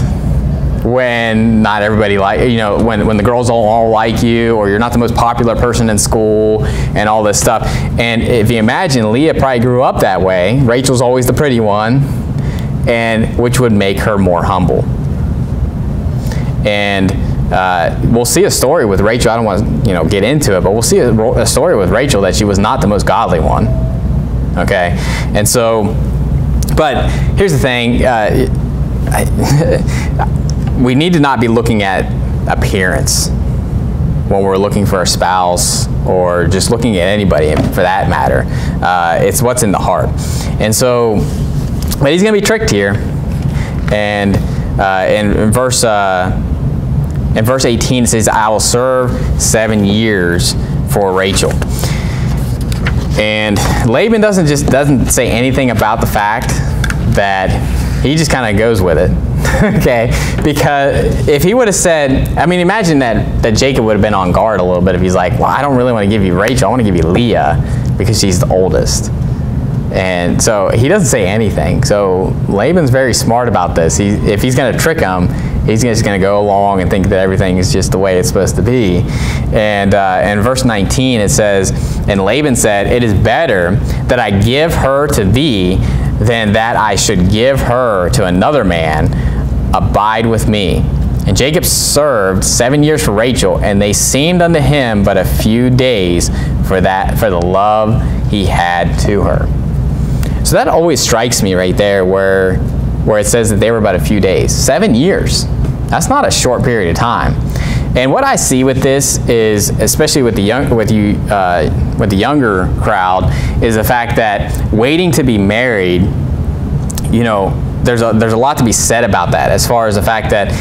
when not everybody like you know when, when the girls don't all like you or you're not the most popular person in school and all this stuff and if you imagine leah probably grew up that way rachel's always the pretty one and which would make her more humble and uh, we'll see a story with Rachel. I don't want to, you know, get into it, but we'll see a, a, story with Rachel that she was not the most godly one. Okay, and so, but here's the thing: uh, I, [laughs] we need to not be looking at appearance when we're looking for a spouse or just looking at anybody for that matter. Uh, it's what's in the heart, and so, but he's going to be tricked here, and uh, in, in verse uh, in verse 18 it says, I will serve seven years for Rachel. And Laban doesn't just doesn't say anything about the fact that he just kind of goes with it. [laughs] okay? Because if he would have said, I mean, imagine that, that Jacob would have been on guard a little bit if he's like, well, I don't really want to give you Rachel. I want to give you Leah because she's the oldest. And so he doesn't say anything. So Laban's very smart about this. He, if he's going to trick him, he's just going to go along and think that everything is just the way it's supposed to be. And uh, in verse 19 it says, And Laban said, It is better that I give her to thee than that I should give her to another man. Abide with me. And Jacob served seven years for Rachel, and they seemed unto him but a few days for that for the love he had to her. So that always strikes me right there where where it says that they were about a few days. Seven years. That's not a short period of time. And what I see with this is, especially with the young, with you, uh, with the younger crowd, is the fact that waiting to be married, you know, there's a there's a lot to be said about that. As far as the fact that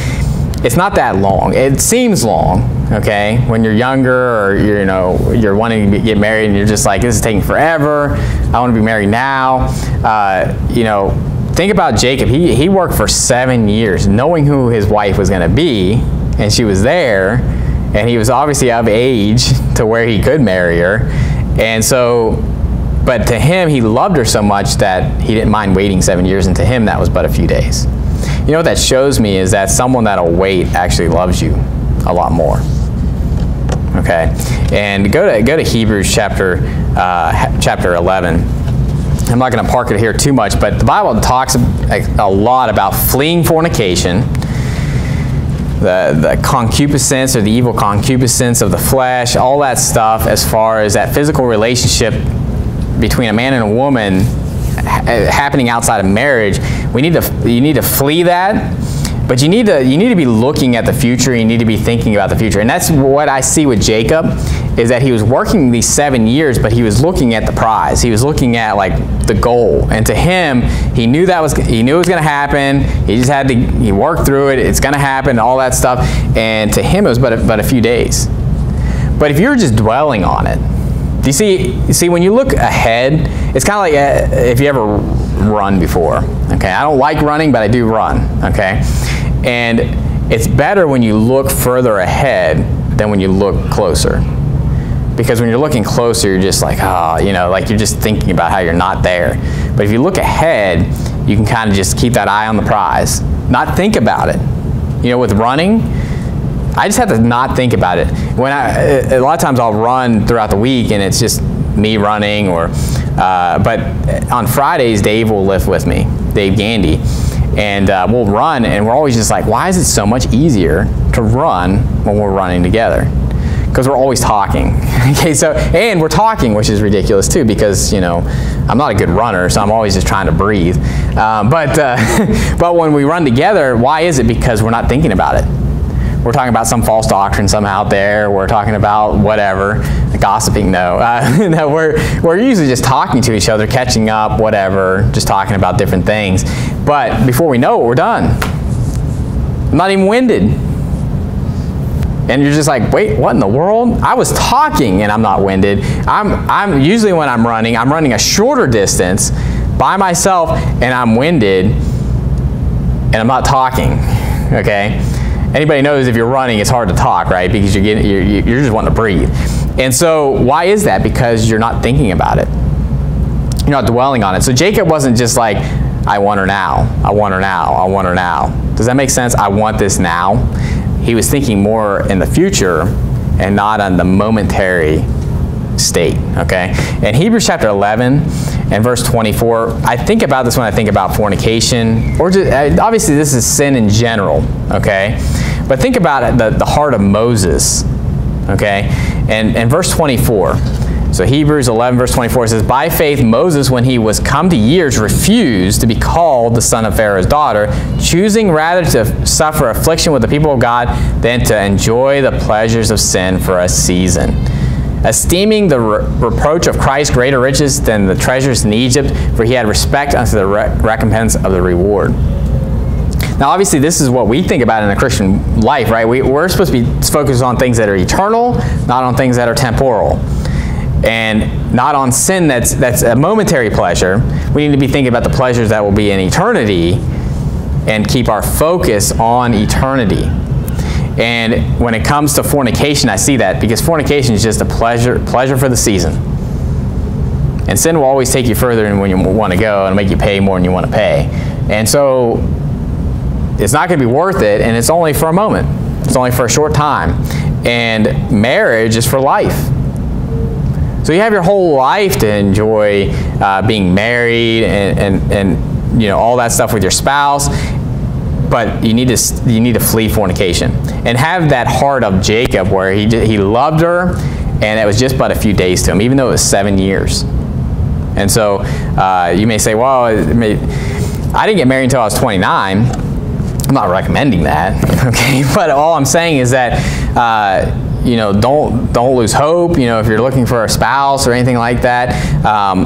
it's not that long. It seems long, okay? When you're younger or you're, you know, you're wanting to get married and you're just like, this is taking forever. I want to be married now. Uh, you know, think about Jacob. He, he worked for seven years knowing who his wife was going to be, and she was there, and he was obviously of age to where he could marry her. And so, but to him, he loved her so much that he didn't mind waiting seven years, and to him, that was but a few days. You know what that shows me is that someone that'll wait actually loves you a lot more. Okay, and go to go to Hebrews chapter uh, chapter 11. I'm not going to park it here too much, but the Bible talks a lot about fleeing fornication, the, the concupiscence or the evil concupiscence of the flesh, all that stuff as far as that physical relationship between a man and a woman eh, happening outside of marriage. We need to, you need to flee that but you need to you need to be looking at the future. You need to be thinking about the future, and that's what I see with Jacob, is that he was working these seven years, but he was looking at the prize. He was looking at like the goal, and to him, he knew that was he knew it was going to happen. He just had to he worked through it. It's going to happen, all that stuff, and to him it was but a, but a few days. But if you're just dwelling on it, do you see? You see, when you look ahead, it's kind of like uh, if you ever run before. Okay, I don't like running, but I do run. Okay, and it's better when you look further ahead than when you look closer. Because when you're looking closer, you're just like, ah, oh, you know, like you're just thinking about how you're not there. But if you look ahead, you can kind of just keep that eye on the prize, not think about it. You know, with running, I just have to not think about it. When I, a lot of times I'll run throughout the week and it's just me running or, uh, but on Fridays, Dave will lift with me, Dave Gandy. And uh, we'll run and we're always just like why is it so much easier to run when we're running together? Because we're always talking. [laughs] Okay so and we're talking which is ridiculous too because you know i'm not a good runner so i'm always just trying to breathe. Um, but uh, [laughs] but when we run together why is it? Because we're not thinking about it we're talking about some false doctrine somehow out there. We're talking about whatever. Gossiping, no. [laughs] Uh, no we're, we're usually just talking to each other, catching up, whatever, just talking about different things. But before we know it, we're done. I'm not even winded. And you're just like, wait, what in the world? I was talking and I'm not winded. I'm, I'm usually when I'm running, I'm running a shorter distance by myself and I'm winded and I'm not talking. Okay? Anybody knows if you're running, it's hard to talk, right? Because you're getting, you're, you're just wanting to breathe. And so why is that? Because you're not thinking about it. You're not dwelling on it. So Jacob wasn't just like, I want her now. I want her now. I want her now. Does that make sense? I want this now. He was thinking more in the future and not on the momentary state, okay? In Hebrews chapter 11 and verse 24, I think about this when I think about fornication, or just, obviously this is sin in general, okay? But think about it, the, the heart of Moses, okay? And, and verse 24, so Hebrews 11 verse 24 says, By faith Moses, when he was come to years, refused to be called the son of Pharaoh's daughter, choosing rather to suffer affliction with the people of God than to enjoy the pleasures of sin for a season. Esteeming the re reproach of Christ greater riches than the treasures in Egypt, for he had respect unto the re recompense of the reward. Now, obviously, this is what we think about in the Christian life, right? We, we're supposed to be focused on things that are eternal, not on things that are temporal and not on sin that's, that's a momentary pleasure. We need to be thinking about the pleasures that will be in eternity and keep our focus on eternity. And when it comes to fornication, I see that because fornication is just a pleasure, pleasure for the season. And sin will always take you further than when you want to go and make you pay more than you want to pay. And so it's not going to be worth it, and it's only for a moment. It's only for a short time. And marriage is for life. So you have your whole life to enjoy uh, being married and, and, and you know all that stuff with your spouse, but you need to you need to flee fornication and have that heart of Jacob where he he loved her, and it was just but a few days to him, even though it was seven years. And so uh, you may say, well, may, I didn't get married until I was 29. I'm not recommending that, [laughs] okay? But all I'm saying is that. Uh, you know, don't don't lose hope. You know, if you're looking for a spouse or anything like that, um,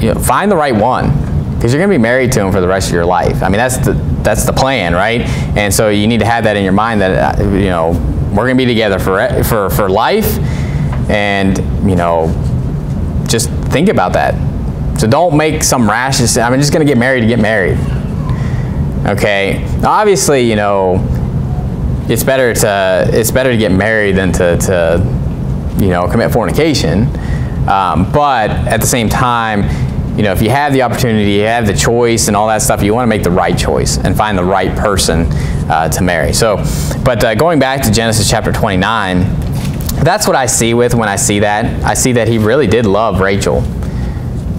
you know, find the right one. because you're going to be married to him for the rest of your life. I mean, that's the that's the plan, right? And so you need to have that in your mind that uh, you know we're to be together for for for life, and you know just think about that. So don't make some rash decision. I'm just to get married to get married. Okay. Obviously, you know it's better to it's better to get married than to, to you know commit fornication. Um, but at the same time, you know, if you have the opportunity, you have the choice and all that stuff, you want to make the right choice and find the right person uh, to marry. So, but uh, going back to Genesis chapter 29, that's what I see with when I see that. I see that he really did love Rachel,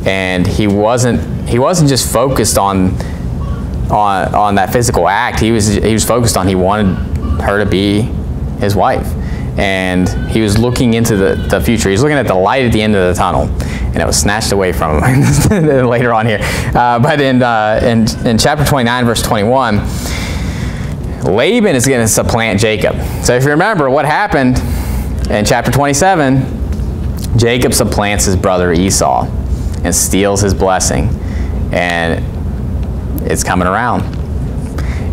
and he wasn't he wasn't just focused on on on that physical act. He was he was focused on he wanted her to be his wife, and he was looking into the, the future. He was looking at the light at the end of the tunnel and it was snatched away from him [laughs] later on here. Uh, but in, uh, in, in chapter 29, verse 21, Laban is going to supplant Jacob. So if you remember what happened in chapter 27, Jacob supplants his brother Esau and steals his blessing. And it's coming around.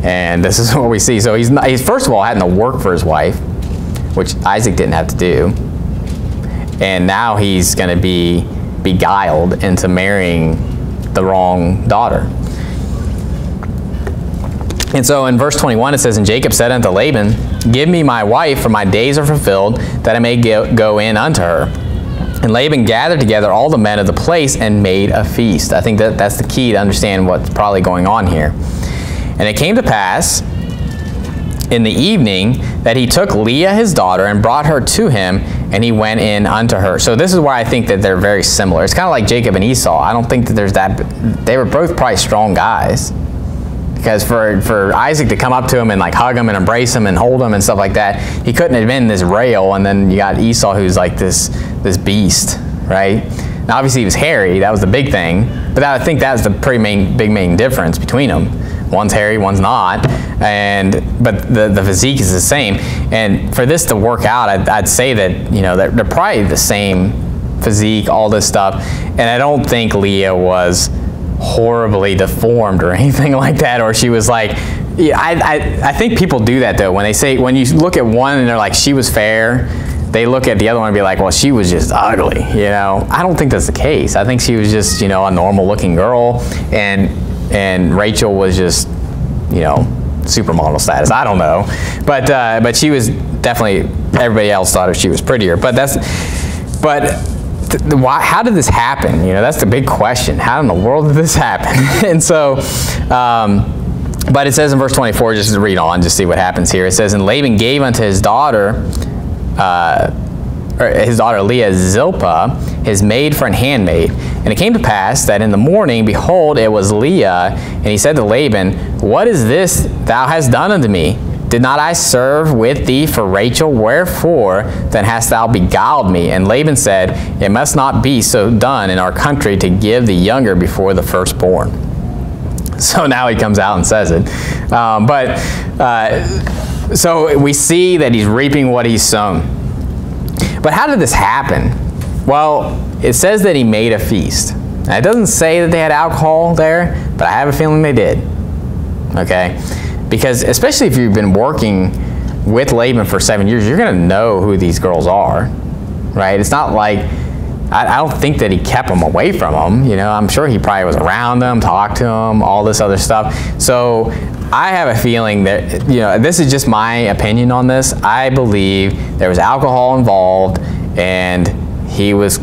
And this is [laughs] what we see. So he's, not, he's first of all having to work for his wife, which Isaac didn't have to do. And now he's going to be beguiled into marrying the wrong daughter. And so in verse 21 it says, And Jacob said unto Laban, Give me my wife, for my days are fulfilled, that I may go in unto her. And Laban gathered together all the men of the place and made a feast. I think that that's the key to understand what's probably going on here. And it came to pass in the evening that he took Leah his daughter and brought her to him, and he went in unto her. So this is why I think that they're very similar. It's kind of like Jacob and Esau. I don't think that there's that. They were both probably strong guys. Because for, for Isaac to come up to him and like hug him and embrace him and hold him and stuff like that, he couldn't have been this rail. And then you got Esau who's like this this beast, right? Now obviously he was hairy. That was the big thing. But that, I think that's the pretty main big main difference between them. One's hairy, one's not, and but the, the physique is the same. And for this to work out, I'd, I'd say that you know they're, they're probably the same physique, all this stuff. And I don't think Leah was horribly deformed or [laughs] anything like that, or she was like, yeah, I, I, I think people do that though. When they say, when you look at one and they're like, she was fair, they look at the other one and be like, well, she was just ugly, you know? I don't think that's the case. I think she was just, you know, a normal looking girl, and and Rachel was just, you know, supermodel status. I don't know, but uh, but she was definitely. Everybody else thought she was prettier, but that's but. why, how did this happen? You know, that's the big question. How in the world did this happen? [laughs] and so, um, but it says in verse 24, just to read on, just see what happens here. It says, And Laban gave unto his daughter, uh, his daughter Leah, Zilpah, his maid for an handmaid. And it came to pass that in the morning, behold, it was Leah. And he said to Laban, What is this thou hast done unto me? Did not I serve with thee for Rachel? Wherefore then hast thou beguiled me? And Laban said, It must not be so done in our country to give the younger before the firstborn. [laughs] So now he comes out and says it. Um, but uh, so we see that he's reaping what he's sown. But how did this happen? Well, it says that he made a feast. Now, it doesn't say that they had alcohol there, but I have a feeling they did. Okay? Because especially if you've been working with Laban for seven years, you're going to know who these girls are. Right? It's not like I, I don't think that he kept them away from them. You know, I'm sure he probably was around them, talked to them, all this other stuff. So I have a feeling that, you know, this is just my opinion on this. I believe there was alcohol involved and he was,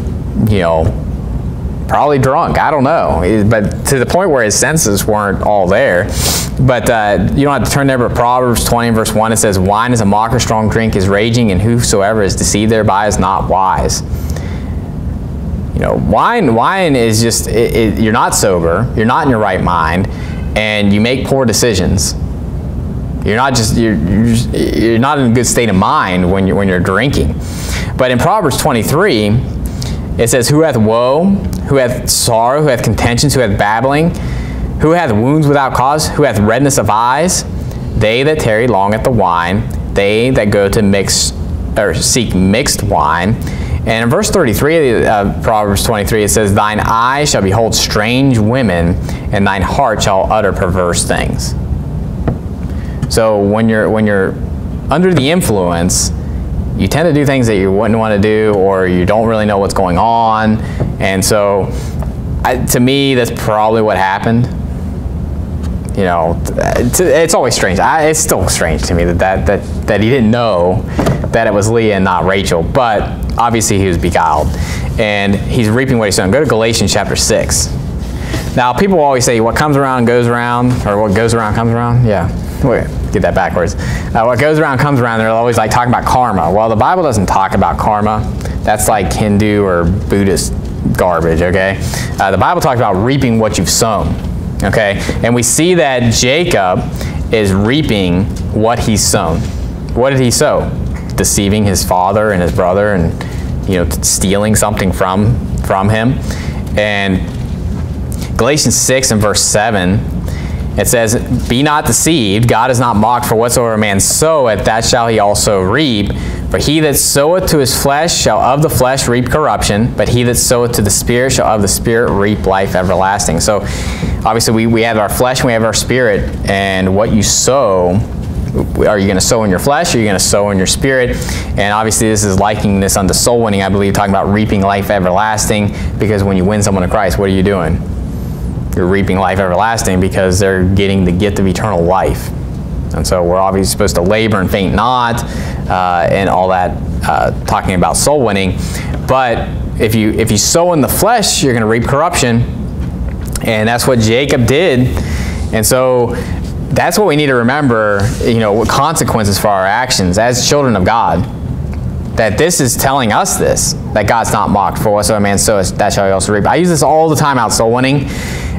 you know, probably drunk. I don't know. But to the point where his senses weren't all there. But uh, you don't have to turn there, but Proverbs 20 verse 1, it says, Wine is a mocker, strong drink is raging, and whosoever is deceived thereby is not wise you know, wine wine is just it, it, you're not sober, you're not in your right mind, and you make poor decisions. You're not just you're you're, you're not in a good state of mind when you're when you're drinking. But in Proverbs 23, it says, "Who hath woe? Who hath sorrow? Who hath contentions? Who hath babbling? Who hath wounds without cause? Who hath redness of eyes? They that tarry long at the wine, they that go to mix or seek mixed wine." And in verse 33 of uh, Proverbs 23, it says, Thine eye shall behold strange women, and thine heart shall utter perverse things. So when you're when you're under the influence, you tend to do things that you wouldn't want to do, or you don't really know what's going on. And so, I, to me, that's probably what happened. You know, it's always strange. I, it's still strange to me that, that that that he didn't know that it was Leah and not Rachel. But obviously, he was beguiled, and he's reaping what he's sown. Go to Galatians chapter six. Now, people always say, "What comes around goes around," or "What goes around comes around." Yeah, wait, get that backwards. Uh, what goes around comes around. They're always like talking about karma. Well, the Bible doesn't talk about karma. That's like Hindu or Buddhist garbage. Okay, uh, the Bible talks about reaping what you've sown. Okay, and we see that Jacob is reaping what he's sown. What did he sow? Deceiving his father and his brother, and you know, stealing something from from him. And Galatians 6 and verse 7 it says, Be not deceived, God is not mocked, for whatsoever a man soweth, that shall he also reap. For he that soweth to his flesh shall of the flesh reap corruption, but he that soweth to the Spirit shall of the Spirit reap life everlasting. So obviously we, we have our flesh and we have our spirit, and what you sow, are you going to sow in your flesh or are you going to sow in your spirit? And obviously this is likening this unto soul winning, I believe, talking about reaping life everlasting, because when you win someone to Christ, what are you doing? you're reaping life everlasting because they're getting the gift of eternal life. And so we're obviously supposed to labor and faint not, uh, and all that, uh, talking about soul winning. But if you if you sow in the flesh, you're going to reap corruption, and that's what Jacob did. And so that's what we need to remember. You know, consequences for our actions as children of God. That this is telling us this that God's not mocked for whatsoever man sows, that shall he also reap. I use this all the time out soul winning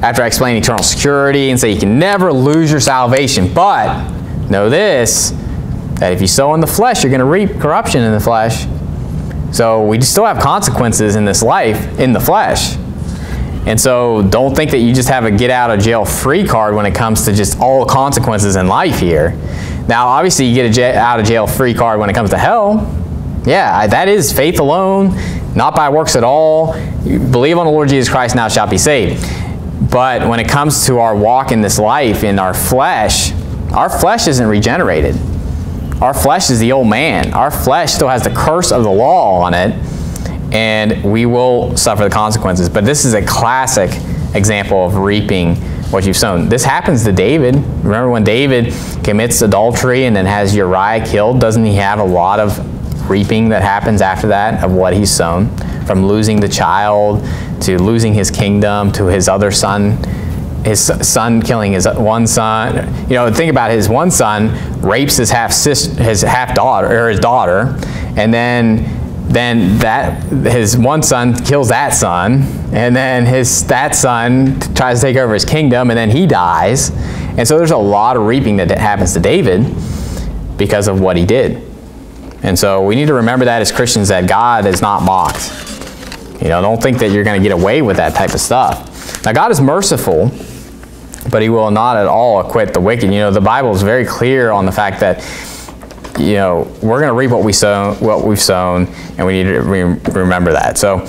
after I explain eternal security and say you can never lose your salvation. But know this, that if you sow in the flesh, you're going to reap corruption in the flesh. So we still have consequences in this life in the flesh. And so don't think that you just have a get out of jail free card when it comes to just all consequences in life here. Now, obviously, you get a out of jail free card when it comes to hell. Yeah, that is faith alone, not by works at all. You believe on the Lord Jesus Christ, now shalt be saved. But when it comes to our walk in this life, in our flesh, our flesh isn't regenerated. Our flesh is the old man. Our flesh still has the curse of the law on it, and we will suffer the consequences. But this is a classic example of reaping what you've sown. This happens to David. Remember when David commits adultery and then has Uriah killed? Doesn't he have a lot of reaping that happens after that of what he's sown? From losing the child to losing his kingdom to his other son, his son killing his one son. You know, think about his one son rapes his half sister, his half daughter or his daughter, and then then that his one son kills that son, and then his that son tries to take over his kingdom, and then he dies. And so there's a lot of reaping that happens to David because of what he did. And so we need to remember that as Christians that God is not mocked. You know, don't think that you're going to get away with that type of stuff. Now, God is merciful, but he will not at all acquit the wicked. You know, the Bible is very clear on the fact that you know, we're going to reap what we sow, what we've sown, and we need to re remember that. So,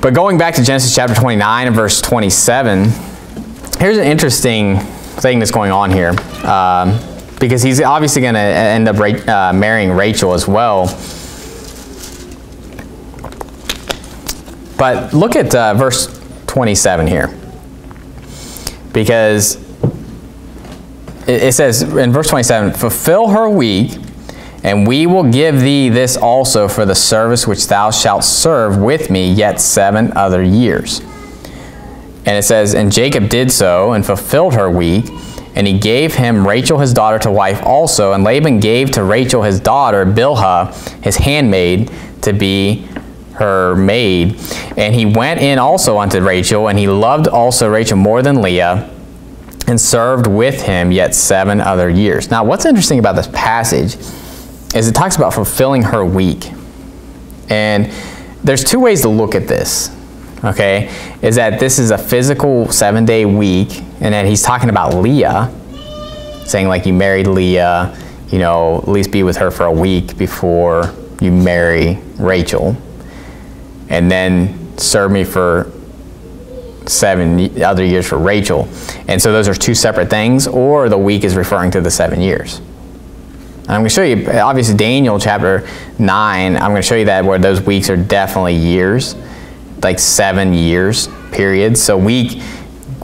but going back to Genesis chapter 29 and verse 27, here's an interesting thing that's going on here, um, because he's obviously going to end up uh, marrying Rachel as well. But look at uh, verse 27 here. Because it, says in verse 27, Fulfill her week, and we will give thee this also for the service which thou shalt serve with me yet seven other years. And it says, And Jacob did so, and fulfilled her week, and he gave him Rachel his daughter to wife also, and Laban gave to Rachel his daughter Bilhah his handmaid to be her maid. And he went in also unto Rachel, and he loved also Rachel more than Leah, and served with him yet seven other years. Now, what's interesting about this passage is it talks about fulfilling her week. And there's two ways to look at this, okay? Is that this is a physical seven day week, and then he's talking about Leah, saying, like, you married Leah, you know, at least be with her for a week before you marry Rachel. And then served me for seven other years for Rachel. And so those are two separate things, or the week is referring to the seven years. And I'm going to show you, obviously, Daniel chapter 9, I'm going to show you that where those weeks are definitely years, like seven years periods. So week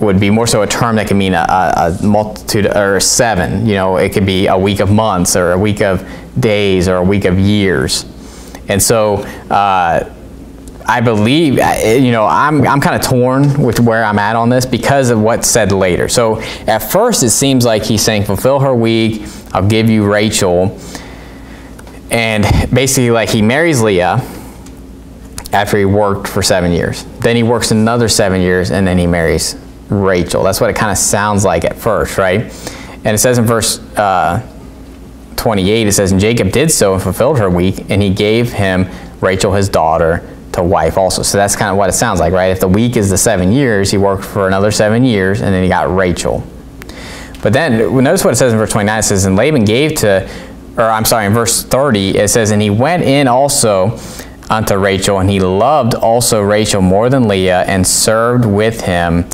would be more so a term that can mean a, a, multitude or seven. You know, it could be a week of months or a week of days or a week of years. And so, uh, I believe, you know, I'm, I'm kind of torn with where I'm at on this because of what's said later. So at first it seems like he's saying, fulfill her week, I'll give you Rachel. And basically like he marries Leah after he worked for seven years. Then he works another seven years and then he marries Rachel. That's what it kind of sounds like at first, right? And it says in verse uh, 28, it says, And Jacob did so and fulfilled her week, and he gave him Rachel his daughter to wife also. So that's kind of what it sounds like, right? If the week is the seven years, he worked for another seven years, and then he got Rachel. But then notice what it says in verse 29. It says, And Laban gave to, or I'm sorry, in verse 30, it says, And he went in also unto Rachel, and he loved also Rachel more than Leah, and served with him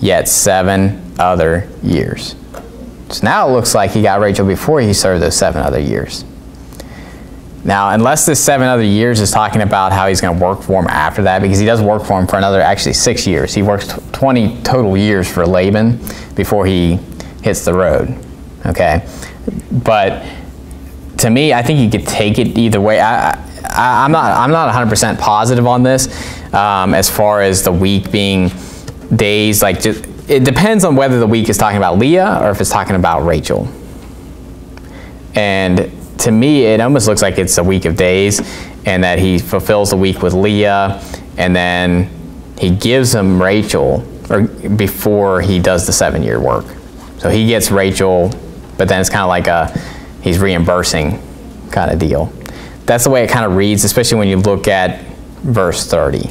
yet seven other years. So now it looks like he got Rachel before he served those seven other years. Now, unless this seven other years is talking about how he's going to work for him after that, because he does work for him for another actually six years. He works 20 total years for Laban before he hits the road. Okay, but to me, I think you could take it either way. I, I, am not I'm not 100% positive on this um, as far as the week being days. Like just, it depends on whether the week is talking about Leah or if it's talking about Rachel. And to me, it almost looks like it's a week of days and that he fulfills the week with Leah and then he gives him Rachel or before he does the seven year work. So he gets Rachel, but then it's kind of like a he's reimbursing kind of deal. That's the way it kind of reads, especially when you look at verse 30.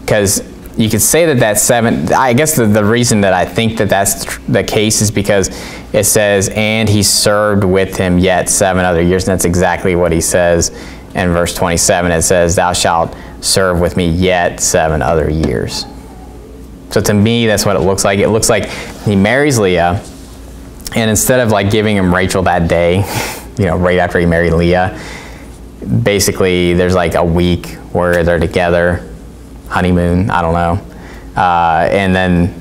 Because you could say that that's seven. I guess the, the reason that I think that that's the case is because it says, and he served with him yet seven other years. And that's exactly what he says in verse 27. It says, Thou shalt serve with me yet seven other years. So to me, that's what it looks like. It looks like he marries Leah, and instead of like giving him Rachel that day, [laughs] you know, right after he married Leah, basically there's like a week where they're together honeymoon, I don't know. Uh, and then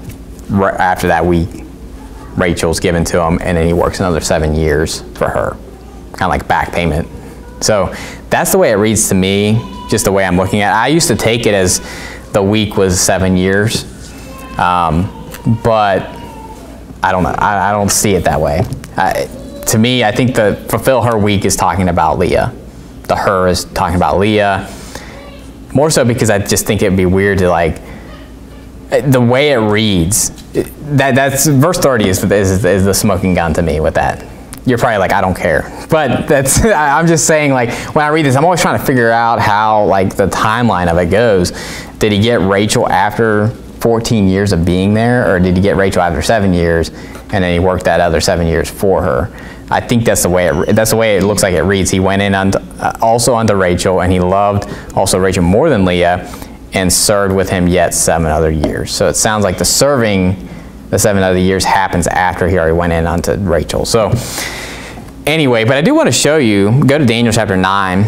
after that week, Rachel's given to him, and then he works another seven years for her, kind of like back payment. So that's the way it reads to me, just the way I'm looking at it. I used to take it as the week was seven years, um, but I don't know. I, I, don't see it that way. I, to me, I think the fulfill her week is talking about Leah. The her is talking about Leah more so because I just think it'd be weird to like the way it reads. That that's verse 30 is, is, is the smoking gun to me with that. You're probably like, I don't care. But that's [laughs] I'm just saying like when I read this, I'm always trying to figure out how like the timeline of it goes. Did he get Rachel after 14 years of being there, or did he get Rachel after seven years, and then he worked that other seven years for her? I think that's the way it, that's the way it looks like it reads. He went in unto, uh, also unto Rachel, and he loved also Rachel more than Leah, and served with him yet seven other years. So it sounds like the serving, the seven other years happens after he already went in unto Rachel. So anyway, but I do want to show you. Go to Daniel chapter nine.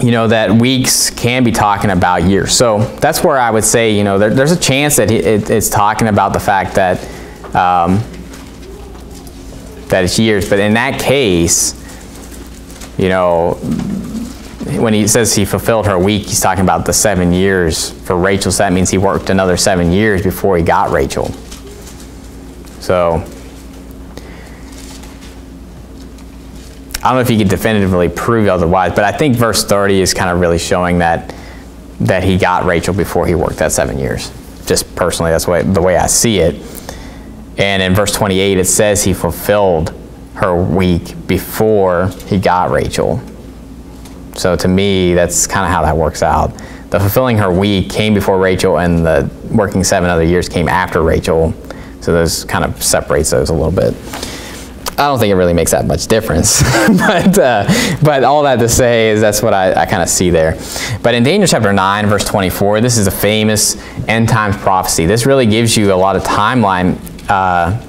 You know that weeks can be talking about years. So that's where I would say you know there, there's a chance that it, it's talking about the fact that. Um, that it's years. But in that case, you know, when he says he fulfilled her week, he's talking about the seven years for Rachel. So that means he worked another seven years before he got Rachel. So I don't know if he could definitively prove otherwise, but I think verse 30 is kind of really showing that that he got Rachel before he worked that seven years. Just personally, that's the way, the way I see it. And in verse 28, it says he fulfilled her week before he got Rachel. So to me, that's kind of how that works out. The fulfilling her week came before Rachel, and the working seven other years came after Rachel. So those kind of separates those a little bit. I don't think it really makes that much difference. [laughs] but, uh, but all that to say is that's what I, I kind of see there. But in Daniel chapter 9, verse 24, this is a famous end times prophecy. This really gives you a lot of timeline uh,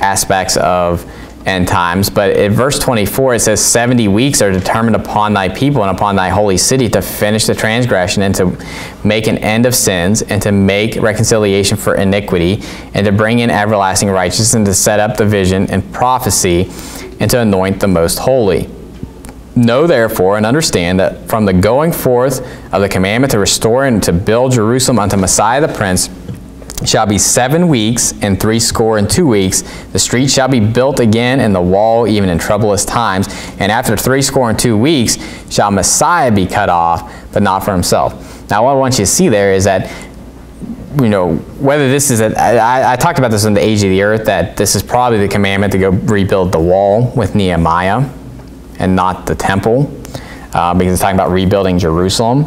aspects of end times. But in verse 24, it says, 70 weeks are determined upon thy people and upon thy holy city to finish the transgression and to make an end of sins and to make reconciliation for iniquity and to bring in everlasting righteousness and to set up the vision and prophecy and to anoint the most holy. Know therefore and understand that from the going forth of the commandment to restore and to build Jerusalem unto Messiah the Prince, shall be seven weeks and three score and two weeks. The street shall be built again, and the wall even in troublous times. And after three score and two weeks shall Messiah be cut off, but not for himself. Now, what I want you to see there is that, you know, whether this is, a, I, I talked about this in the age of the earth, that this is probably the commandment to go rebuild the wall with Nehemiah and not the temple, uh, because it's talking about rebuilding Jerusalem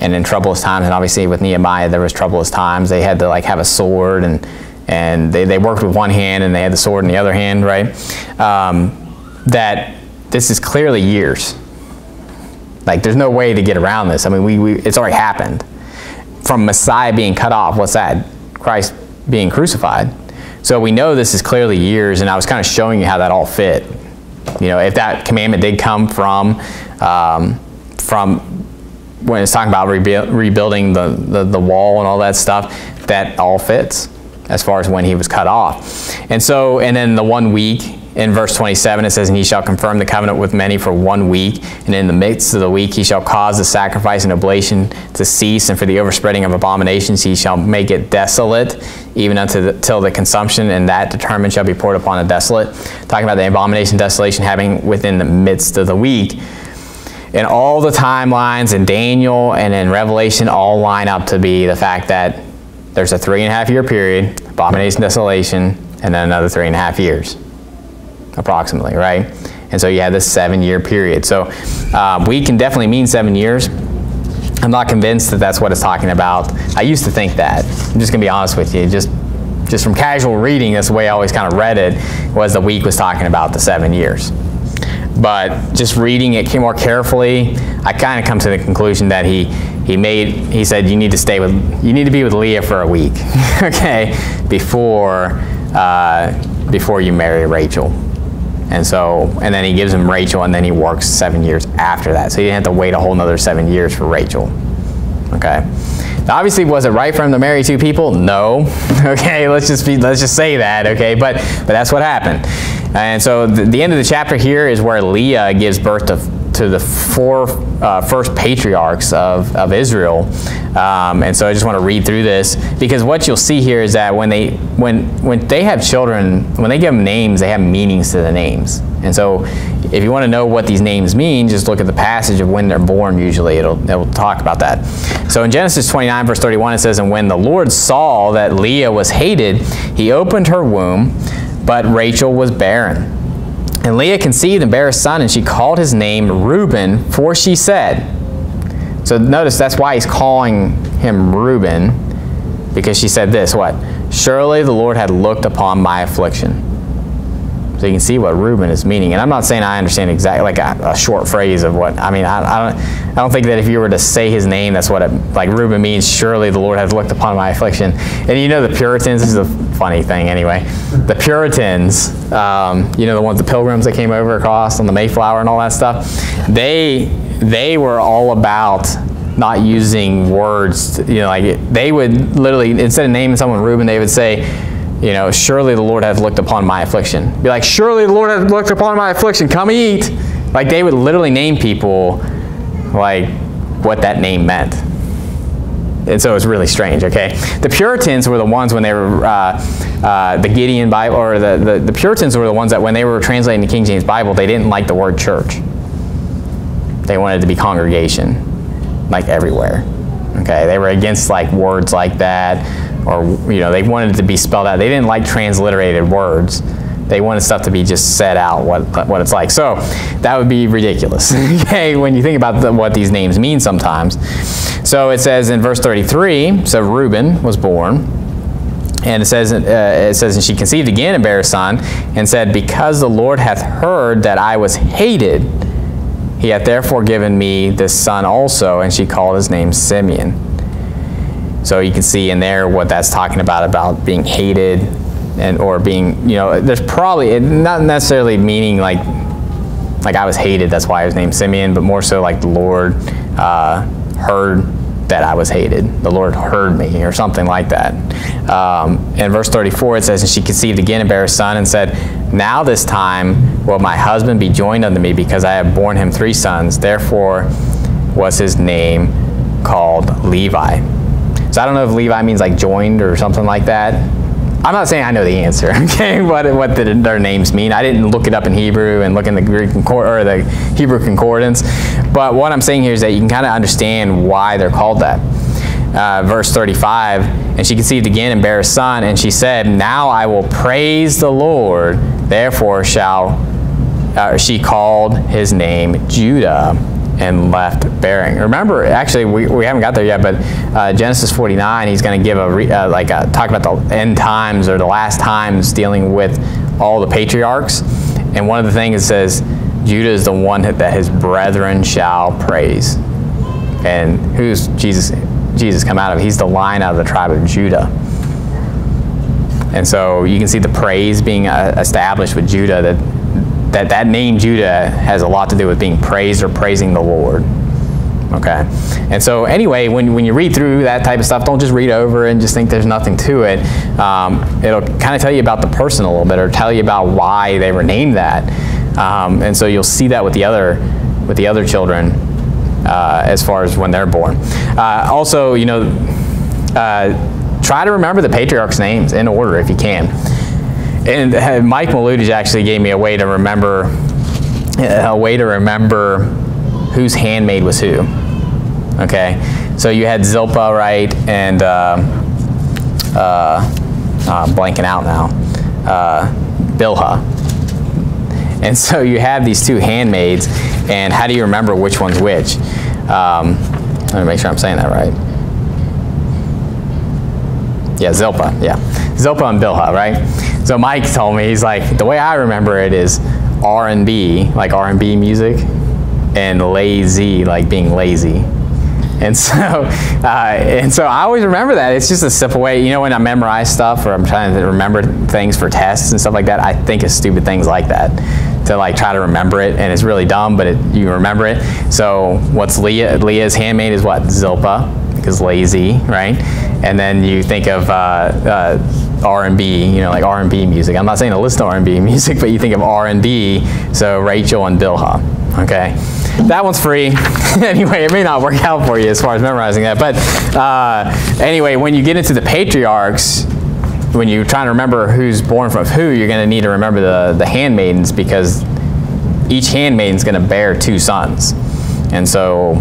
and in troublous times, and obviously with Nehemiah there was troublous times. They had to like have a sword, and and they, they worked with one hand and they had the sword in the other hand, right? Um, that this is clearly years. Like there's no way to get around this. I mean, we, we it's already happened. From Messiah being cut off, what's that? Christ being crucified. So we know this is clearly years, and I was kind of showing you how that all fit. You know, if that commandment did come from um, from when it's talking about rebu rebuilding the, the, the, wall and all that stuff, that all fits as far as when he was cut off. And so, and then the one week in verse 27, it says, And he shall confirm the covenant with many for one week, and in the midst of the week he shall cause the sacrifice and oblation to cease, and for the overspreading of abominations he shall make it desolate, even until the, the consumption, and that determined shall be poured upon the desolate. Talking about the abomination desolation having within the midst of the week and all the timelines in Daniel and in Revelation all line up to be the fact that there's a three and a half year period, abomination, desolation, and then another three and a half years, approximately, right? And so you have this seven year period. So um, we can definitely mean seven years. I'm not convinced that that's what it's talking about. I used to think that. I'm just going to be honest with you. Just just from casual reading, that's the way I always kind of read it, was the week was talking about the seven years but just reading it more carefully, I kind of come to the conclusion that he he made he said you need to stay with you need to be with Leah for a week, [laughs] okay, before uh, before you marry Rachel. And so, and then he gives him Rachel, and then he works seven years after that. So he didn't have to wait a whole another seven years for Rachel. Okay. Obviously, was it right for him to marry two people? No. [laughs] Okay, let's just be, let's just say that. Okay, but but that's what happened. And so the, the end of the chapter here is where Leah gives birth to, to the four uh, first patriarchs of, of Israel. Um, and so I just want to read through this because what you'll see here is that when they when when they have children, when they give them names, they have meanings to the names. And so if you want to know what these names mean, just look at the passage of when they're born usually. It'll, it'll talk about that. So in Genesis 29 verse 31 it says, And when the Lord saw that Leah was hated, he opened her womb but Rachel was barren. And Leah conceived and bare a son, and she called his name Reuben, for she said, so notice that's why he's calling him Reuben, because she said this, what? Surely the Lord had looked upon my affliction. So you can see what Reuben is meaning. And I'm not saying I understand exactly like a, a short phrase of what, I mean, I, I, don't, I don't think that if you were to say his name, that's what it, like Reuben means, surely the Lord has looked upon my affliction. And you know the Puritans, this is a funny thing anyway. The Puritans, um, you know the ones, the pilgrims that came over across on the Mayflower and all that stuff, they, they were all about not using words, you know, like they would literally, instead of naming someone Reuben, they would say, you know, surely the Lord hath looked upon my affliction. Be like, surely the Lord hath looked upon my affliction. Come eat. Like they would literally name people like what that name meant. And so it's really strange, okay? The Puritans were the ones when they were, uh, uh, the Gideon Bible, or the, the, the Puritans were the ones that when they were translating the King James Bible, they didn't like the word church. They wanted to be congregation, like everywhere. Okay, they were against like words like that or you know they wanted it to be spelled out. They didn't like transliterated words. They wanted stuff to be just set out what what it's like. So that would be ridiculous. [laughs] okay, when you think about the, what these names mean sometimes. So it says in verse 33. So Reuben was born. and it says, uh, it says, and she conceived again and bare a son, and said, Because the Lord hath heard that I was hated, he hath therefore given me this son also, and she called his name Simeon. So you can see in there what that's talking about, about being hated, and or being, you know, there's probably, not necessarily meaning like, like I was hated, that's why I was named Simeon, but more so like the Lord uh, heard that I was hated. The Lord heard me, or something like that. Um, in verse 34, it says, And she conceived again and bare a son, and said, Now this time will my husband be joined unto me, because I have borne him three sons. Therefore was his name called Levi. So I don't know if Levi means like joined or something like that. I'm not saying I know the answer, [laughs] okay, what, what the, their names mean. I didn't look it up in Hebrew and look in the Greek or the Hebrew concordance. But what I'm saying here is that you can kind of understand why they're called that. Uh, verse 35, and she conceived again and bare a son, and she said, Now I will praise the Lord, therefore shall uh, she called his name Judah and left bearing. Remember, actually, we, we haven't got there yet, but uh, Genesis 49, he's going to give a, re, uh, like a, talk about the end times or the last times dealing with all the patriarchs. And one of the things it says, Judah is the one that his brethren shall praise. And who's Jesus, Jesus come out of? He's the line out of the tribe of Judah. And so you can see the praise being uh, established with Judah that that that name Judah has a lot to do with being praised or praising the Lord. Okay. And so anyway, when, when you read through that type of stuff, don't just read over and just think there's nothing to it. Um, it'll kind of tell you about the person a little bit or tell you about why they were named that. Um, and so you'll see that with the other, with the other children uh, as far as when they're born. Uh, also, you know, uh, try to remember the patriarchs' names in order if you can. And uh, Mike Maludage actually gave me a way to remember a way to remember whose handmaid was who. Okay, so you had Zilpah right, and uh, uh, uh, blanking out now, uh, Bilhah. And so you have these two handmaids, and how do you remember which one's which? Um, let me make sure I'm saying that right. Yeah, Zilpah, yeah. Zilpah and Bilhah, right? So Mike told me, he's like, the way I remember it is R&B, like R&B music, and lazy, like being lazy. And so, [laughs] uh, and so I always remember that. It's just a simple way. You know, when I memorize stuff or I'm trying to remember things for tests and stuff like that, I think of stupid things like that to like try to remember it. And it's really dumb, but it, you remember it. So what's Leah? Leah's handmaid is what? Zilpah, because lazy, right? And then you think of uh, uh, R&B, you know, like R&B music. I'm not saying to listen to R&B [laughs] music, but you think of R&B, so Rachel and Bilhah, okay? That one's free. [laughs] anyway, it may not work out for you as far as memorizing that, but uh, anyway, when you get into the patriarchs, when you're trying to remember who's born from who, you're going to need to remember the, the handmaidens because each handmaiden's going to bear two sons. And so,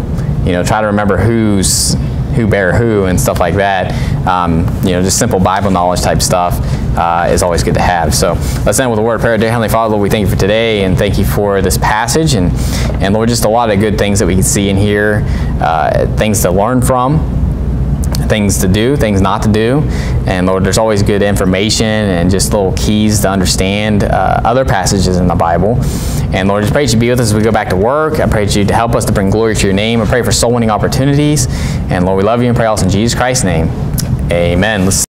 you know, try to remember who's who bear who and stuff like that. Um, you know, just simple Bible knowledge type stuff uh, is always good to have. So let's end with a word of prayer. Dear Heavenly Father, Lord, we thank you for today and thank you for this passage and, and Lord, just a lot of good things that we can see in here, uh, things to learn from things to do, things not to do. And Lord, there's always good information and just little keys to understand uh, other passages in the Bible. And Lord, just pray that you be with us as we go back to work. I pray that you to help us to bring glory to your name. I pray for soul winning opportunities. And Lord, we love you and pray also in Jesus Christ's name. Amen. Let's